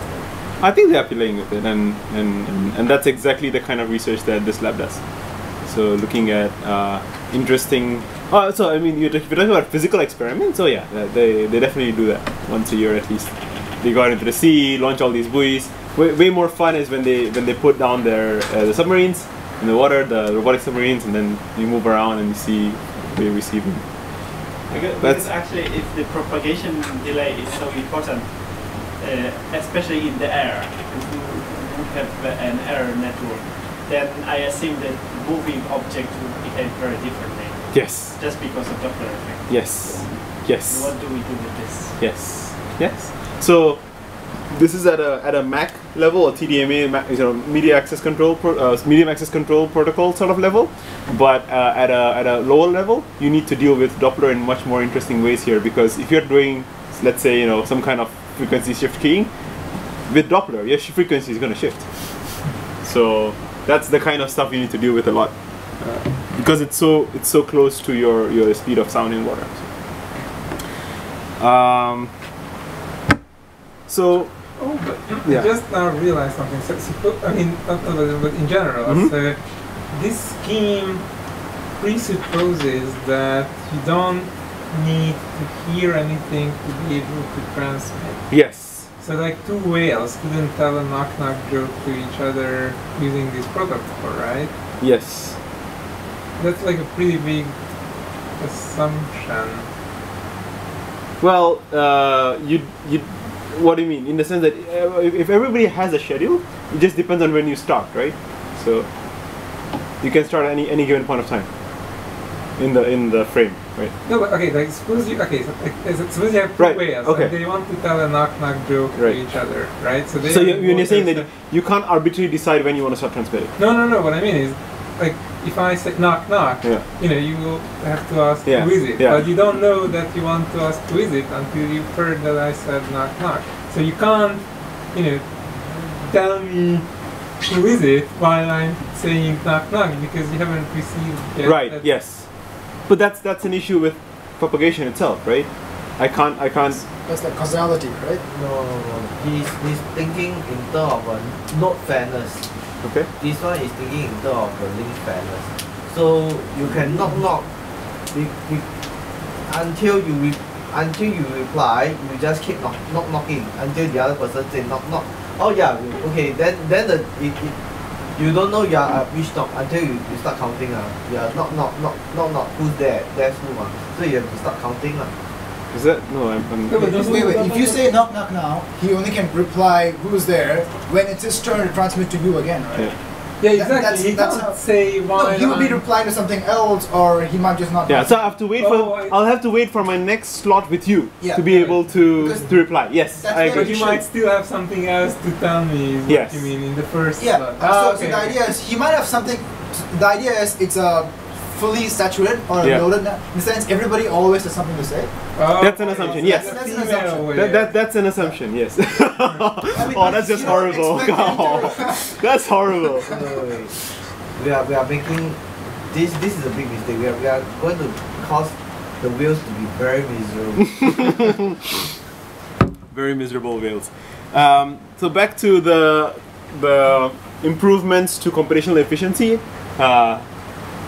I think they are playing with it, and, and, and, and that's exactly the kind of research that this lab does. So looking at uh, interesting. Oh, so I mean, you're, talk- you're talking about physical experiments. Oh yeah, they they definitely do that once a year at least. They go out into the sea, launch all these buoys. Way, way more fun is when they when they put down their uh, the submarines in the water, the robotic submarines, and then you move around and you see where you're receiving. Because, actually, if the propagation delay is so important, uh, especially in the air, if you have an air network, then I assume that moving object very differently, Yes, just because of Doppler effect. yes, yes. What do we do with this? Yes. Yes. So this is at a at a MAC level, a TDMA, ma- you know, media access control, pro, uh, medium access control protocol sort of level. But uh, at a at a lower level, you need to deal with Doppler in much more interesting ways here because if you're doing, let's say, you know, some kind of frequency shift keying, with Doppler, your frequency is going to shift. So that's the kind of stuff you need to deal with a lot. Uh, because it's so it's so close to your, your speed of sound in water. Um, so Oh, but Yeah. I just now realized something. So, so, I mean, not, but in general, Mhm. so this scheme presupposes that you don't need to hear anything to be able to transmit. yes, So, like two whales couldn't tell a knock-knock joke to each other using this protocol, right? yes, That's like a pretty big assumption. Well, uh, you you. What do you mean? In the sense that uh, if everybody has a schedule, it just depends on when you start, right? So you can start at any any given point of time in the in the frame, right? No, but okay, like suppose you okay, so, like, is it- suppose you have two Right, players okay. and they want to tell a knock knock joke Right. to each other, right? So they So you, when you're saying that you can't arbitrarily decide when you want to start transmitting. no, no, no. What I mean is, like, if I say knock knock, Yeah. you know, you will have to ask Yeah, who is it, yeah. but you don't know that you want to ask who is it until you've heard that I said knock knock. So you can't, you know, tell me who is it while I'm saying knock knock because you haven't received yet. Right. that- Yes. But that's that's an issue with propagation itself, right? I can't I can't. That's like causality, right? No, no, no. He's, he's thinking in terms of a node fairness. Okay. This one is thinking in terms of the link fairness. So you can knock knock until you re, until you reply, you just keep knock, knock knocking until the other person say knock knock. Oh yeah, okay. Then then the it, it, you don't know you are which knock until you, you start counting ah. You are knock knock knock knock knock. Who's there? There's who ah. So you have to start counting ah. Is that no? I'm. I'm No, but Wait, wait, wait. If you say knock knock now, he only can reply who's there when it's his turn to transmit to you again, right? Yeah. Yeah, That- exactly. that's- he that's can't how- say why. No, he will be replying to something else, or he might just not. Yeah, so I have to wait Oh, for. I- I'll have to wait for my next slot with you Yeah. to be able to Because to reply. Yes, I where But agree. you might still have something else to tell me. Is Yes. You mean in the first? Yeah. slot. so, Ah, so okay. the idea is he might have something. The idea is it's a fully saturated or Yeah. loaded. net. In the sense, everybody always has something to say. Oh, That's an assumption, yes. that's That's an assumption. That, that that's an assumption. Yes. oh, that's just horrible. Oh, that's horrible. We are we are making this this is a big mistake. We are, we are going to cause the wheels to be very miserable. Very miserable whales. Um, so back to the the improvements to computational efficiency. Uh,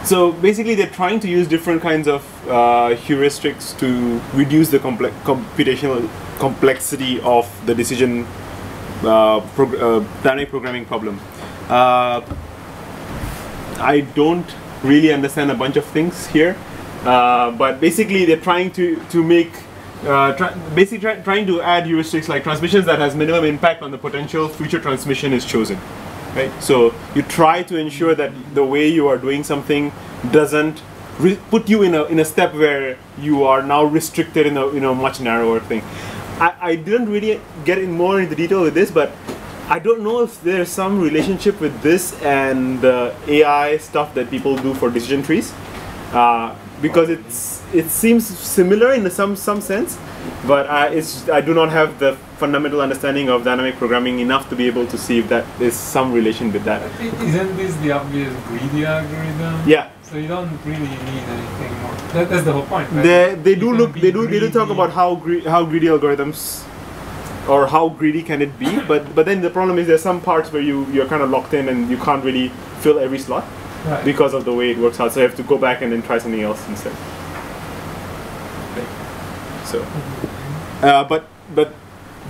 so basically, they're trying to use different kinds of uh, heuristics to reduce the comple- computational complexity of the decision uh, prog- uh, dynamic programming problem. Uh, I don't really understand a bunch of things here, uh, but basically they're trying to to make uh, basically try, trying to add heuristics like transmissions that has minimum impact on the potential future transmission is chosen. Right, so you try to ensure that the way you are doing something doesn't put you in a in a step where you are now restricted in a in a much narrower thing. I, I didn't really get in more into detail with this, but I don't know if there's some relationship with this and the AI stuff that people do for decision trees, uh, because it's it seems similar in some some sense, but I, it's I do not have the fundamental understanding of dynamic programming enough to be able to see if that is some relation with that. Isn't this the obvious greedy algorithm? Yeah, So you don't really need anything more. That, that's the whole point, right? they they do look they do they do talk about how gre- how greedy algorithms or how greedy can it be but but then the problem is there's some parts where you you're kind of locked in and you can't really fill every slot Right. because of the way it works out so you have to go back and then try something else instead Okay. so uh, but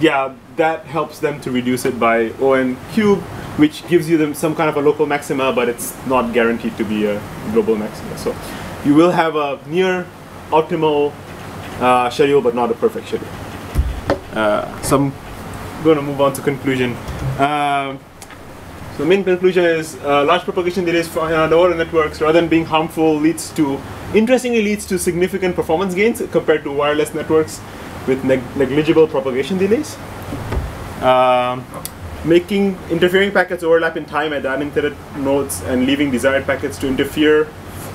yeah that helps them to reduce it by on cube which gives you them some kind of a local maxima but it's not guaranteed to be a global maxima. So you will have a near optimal uh, schedule but not a perfect schedule. Uh, so i'm going to move on to conclusion. Um, so the main conclusion is uh, large propagation delays for uh, the order networks rather than being harmful leads to interestingly leads to significant performance gains compared to wireless networks with neg- negligible propagation delays? Um, making interfering packets overlap in time at unintended nodes and leaving desired packets to interfere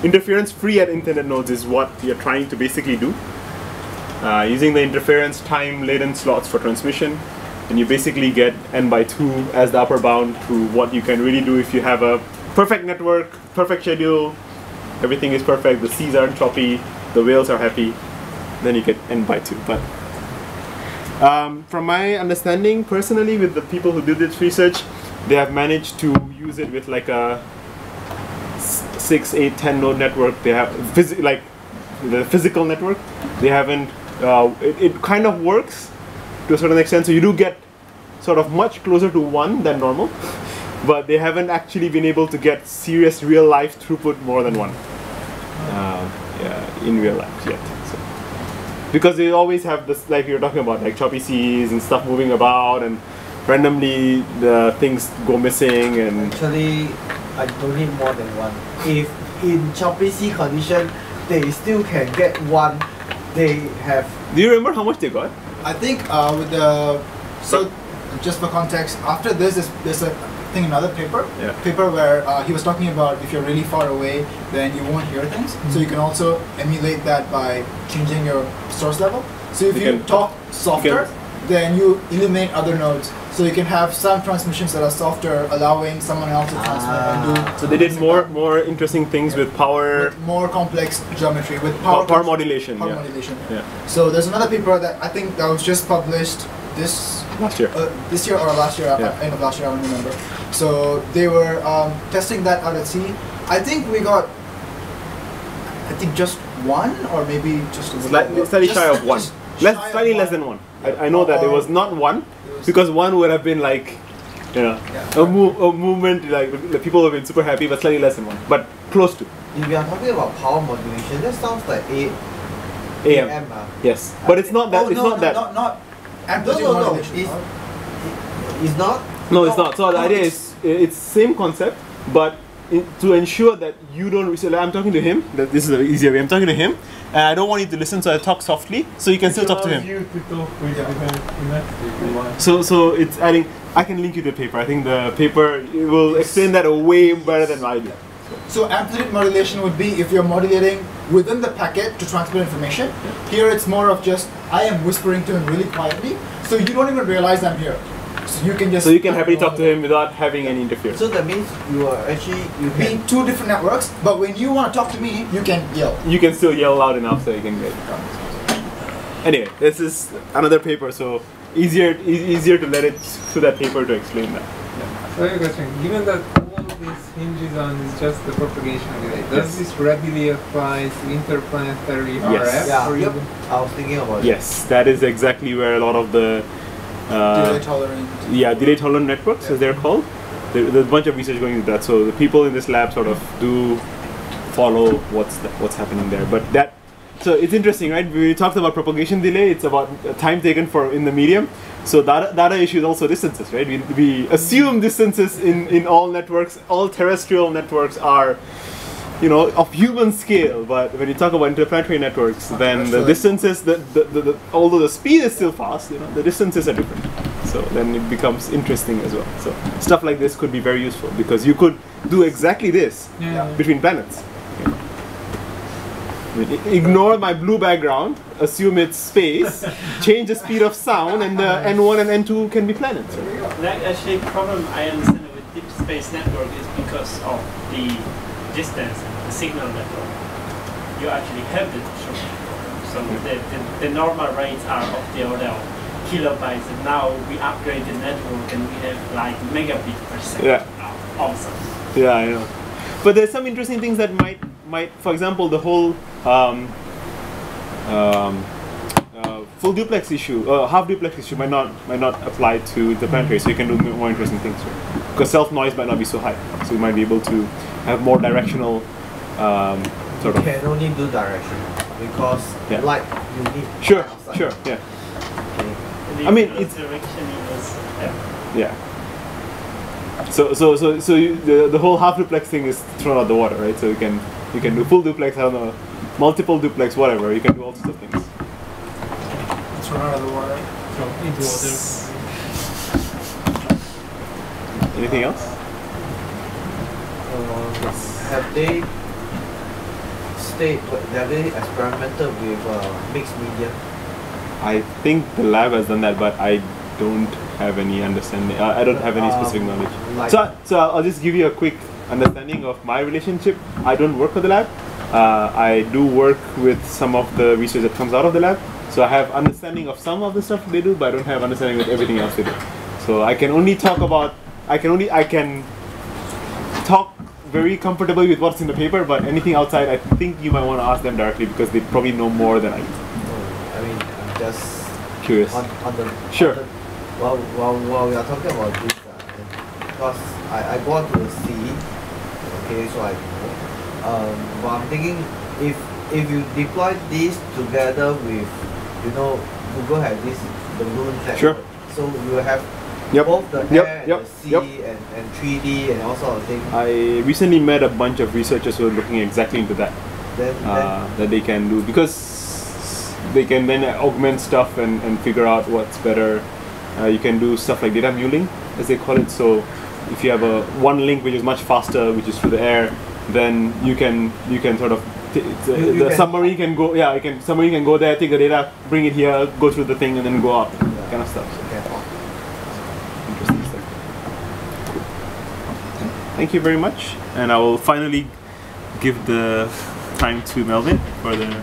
interference free at intended nodes is what you're trying to basically do. Uh, using the interference time latent slots for transmission and you basically get n by 2 as the upper bound to what you can really do if you have a perfect network perfect schedule everything is perfect the seas aren't choppy the whales are happy then you get n by 2 but um, from my understanding personally with the people who did this research they have managed to use it with like a 6 8 10 node network. They have phys- like the physical network they haven't uh, it, it kind of works to a certain extent. So you do get sort of much closer to one than normal but they haven't actually been able to get serious real life throughput more than one. Um, yeah, in real life yet. So. Because they always have this, like you're talking about, like choppy seas and stuff moving about, and randomly the things go missing, and Actually, I don't need more than one. If in choppy sea condition, they still can get one. They have do you remember how much they got? I think uh, with the so just for context, after this is there's a thing another paper Yeah. paper where uh, he was talking about if you're really far away, then you won't hear things. So you can also emulate that by changing your source level. So if You you, talk softer, then you eliminate other nodes. So you can have some transmissions that are softer, allowing someone else to transmit and do. Ah. So they did more more interesting things with power with more complex geometry with power, power, power modulation. power Yeah. modulation. Yeah. So there's another paper that I think that was just published this Last year. uh, this year or last year, Yeah. uh, end of last year, I don't remember. So they were um, testing that out at sea. I think we got, I think just one or maybe just a little Slightly, slightly shy of one. Less, slightly one. less than one. I, I know that it was not one was- because one would have been like, you know, Yeah. a, move, a movement like the people would have been super happy, but slightly less than one, but close to if you are talking about power modulation, that sounds like A AM. AM. ah. Yes, but it's not that. Oh, it's no, not no, that. Not, not amplitude No, no, no, it's- It's not. No, it's not. So the idea it's- is it's same concept, but in, to ensure that you don't. So I'm talking to him. That this is the easier way. I'm talking to him, and I don't want you to listen, so I talk softly, so you can still talk to him. You to talk with Yeah. different connect if you want. So so it's adding. I can link you the paper. I think the paper will explain that a way better than I do. So amplitude modulation would be if you're modulating within the packet to transmit information. Here it's more of just I am whispering to him really quietly, so you don't even realize I'm here. So you can just So you can happily talk to him without having any interference. So that means you are actually you Be can two different networks, but when you want to talk to me, you can yell. You can still yell loud enough so you can get. Anyway, this is another paper, so easier e- easier to let it through that paper to explain that. So I have a. Given that all this hinges on is just the propagation delay, does Yes. this readily apply to interplanetary Yes. RF? Yeah, or yep. even I was thinking about it. Yes, that is exactly where a lot of the Delay uh, tolerant. yeah delay tolerant networks, as they're called. There, there's a bunch of research going into that. So the people in this lab sort of do follow what's the, what's happening there. But that so it's interesting, right? We talked about propagation delay. It's about uh, time taken for in the medium. So that, data issue is also distances, right? We, we assume distances in, in all networks. All terrestrial networks are, you know, of human scale. But when you talk about interplanetary networks, then the terrestrial. distances, the, the, the, the, although the speed is still fast, you know, the distances are different. So then it becomes interesting as well. So stuff like this could be very useful because you could do exactly this yeah. between planets. I mean, i- Ignore my blue background, assume it's space, change the speed of sound, and the N1 and N2 can be planets. right? Like actually, problem I understand with deep space network is because of the distance, the signal network. You actually have the short. So the, the, the normal rates are of the order of kilobytes, and now we upgrade the network and we have like megabit per second. Yeah. now. Awesome. Yeah, I know. But there's some interesting things that might, might, for example, the whole um, um, uh, full duplex issue, uh, half duplex issue might not might not apply to the planetary, so you can do more interesting things. Right? Because self noise might not be so high, so you might be able to have more directional um, sort You of. can only do direction because Yeah. light you need Sure, outside. sure, yeah, Okay. I mean, it's- direction is yeah. yeah. So so so so you, the the whole half duplex thing is thrown out the water, right? So you can you can do full duplex, I don't know, multiple duplex, whatever. You can do all sorts of things. It's run out of the water. From into water. Anything else? Uh, have they stayed? Have they experimented with uh, mixed media? I think the lab has done that, but I don't have any understanding. Uh, I don't have any specific Um, knowledge. like- So, so I'll just give you a quick understanding of my relationship. I don't work for the lab. Uh, I do work with some of the research that comes out of the lab. So I have understanding of some of the stuff they do, but I don't have understanding of everything else they do. So I can only talk about. I can only I can talk very comfortably with what's in the paper, but anything outside, I think you might want to ask them directly because they probably know more than I do. I mean, I'm just Curious. on, on the Sure. on the, while, while, while we are talking about this, uh, because I, I go out to the sea, okay, so I know. Um, but I'm thinking if if you deploy this together with, you know, Google has this balloon network. Sure. So you have Yep. both the Yep, air and yep, the sea yep. and, and 3D and all sort of things. I recently met a bunch of researchers who are looking exactly into that. then, uh, that they can do because they can then augment stuff and, and figure out what's better. Uh, you can do stuff like data muling, as they call it. So if you have a one link which is much faster, which is through the air, then you can you can sort of t- the, You- you the can- submarine can go yeah, you can submarine can go there, take the data, bring it here, go through the thing, and then go up, Yeah. kind of stuff. So, okay. interesting stuff. Thank you very much, and I will finally give the time to Melvin for the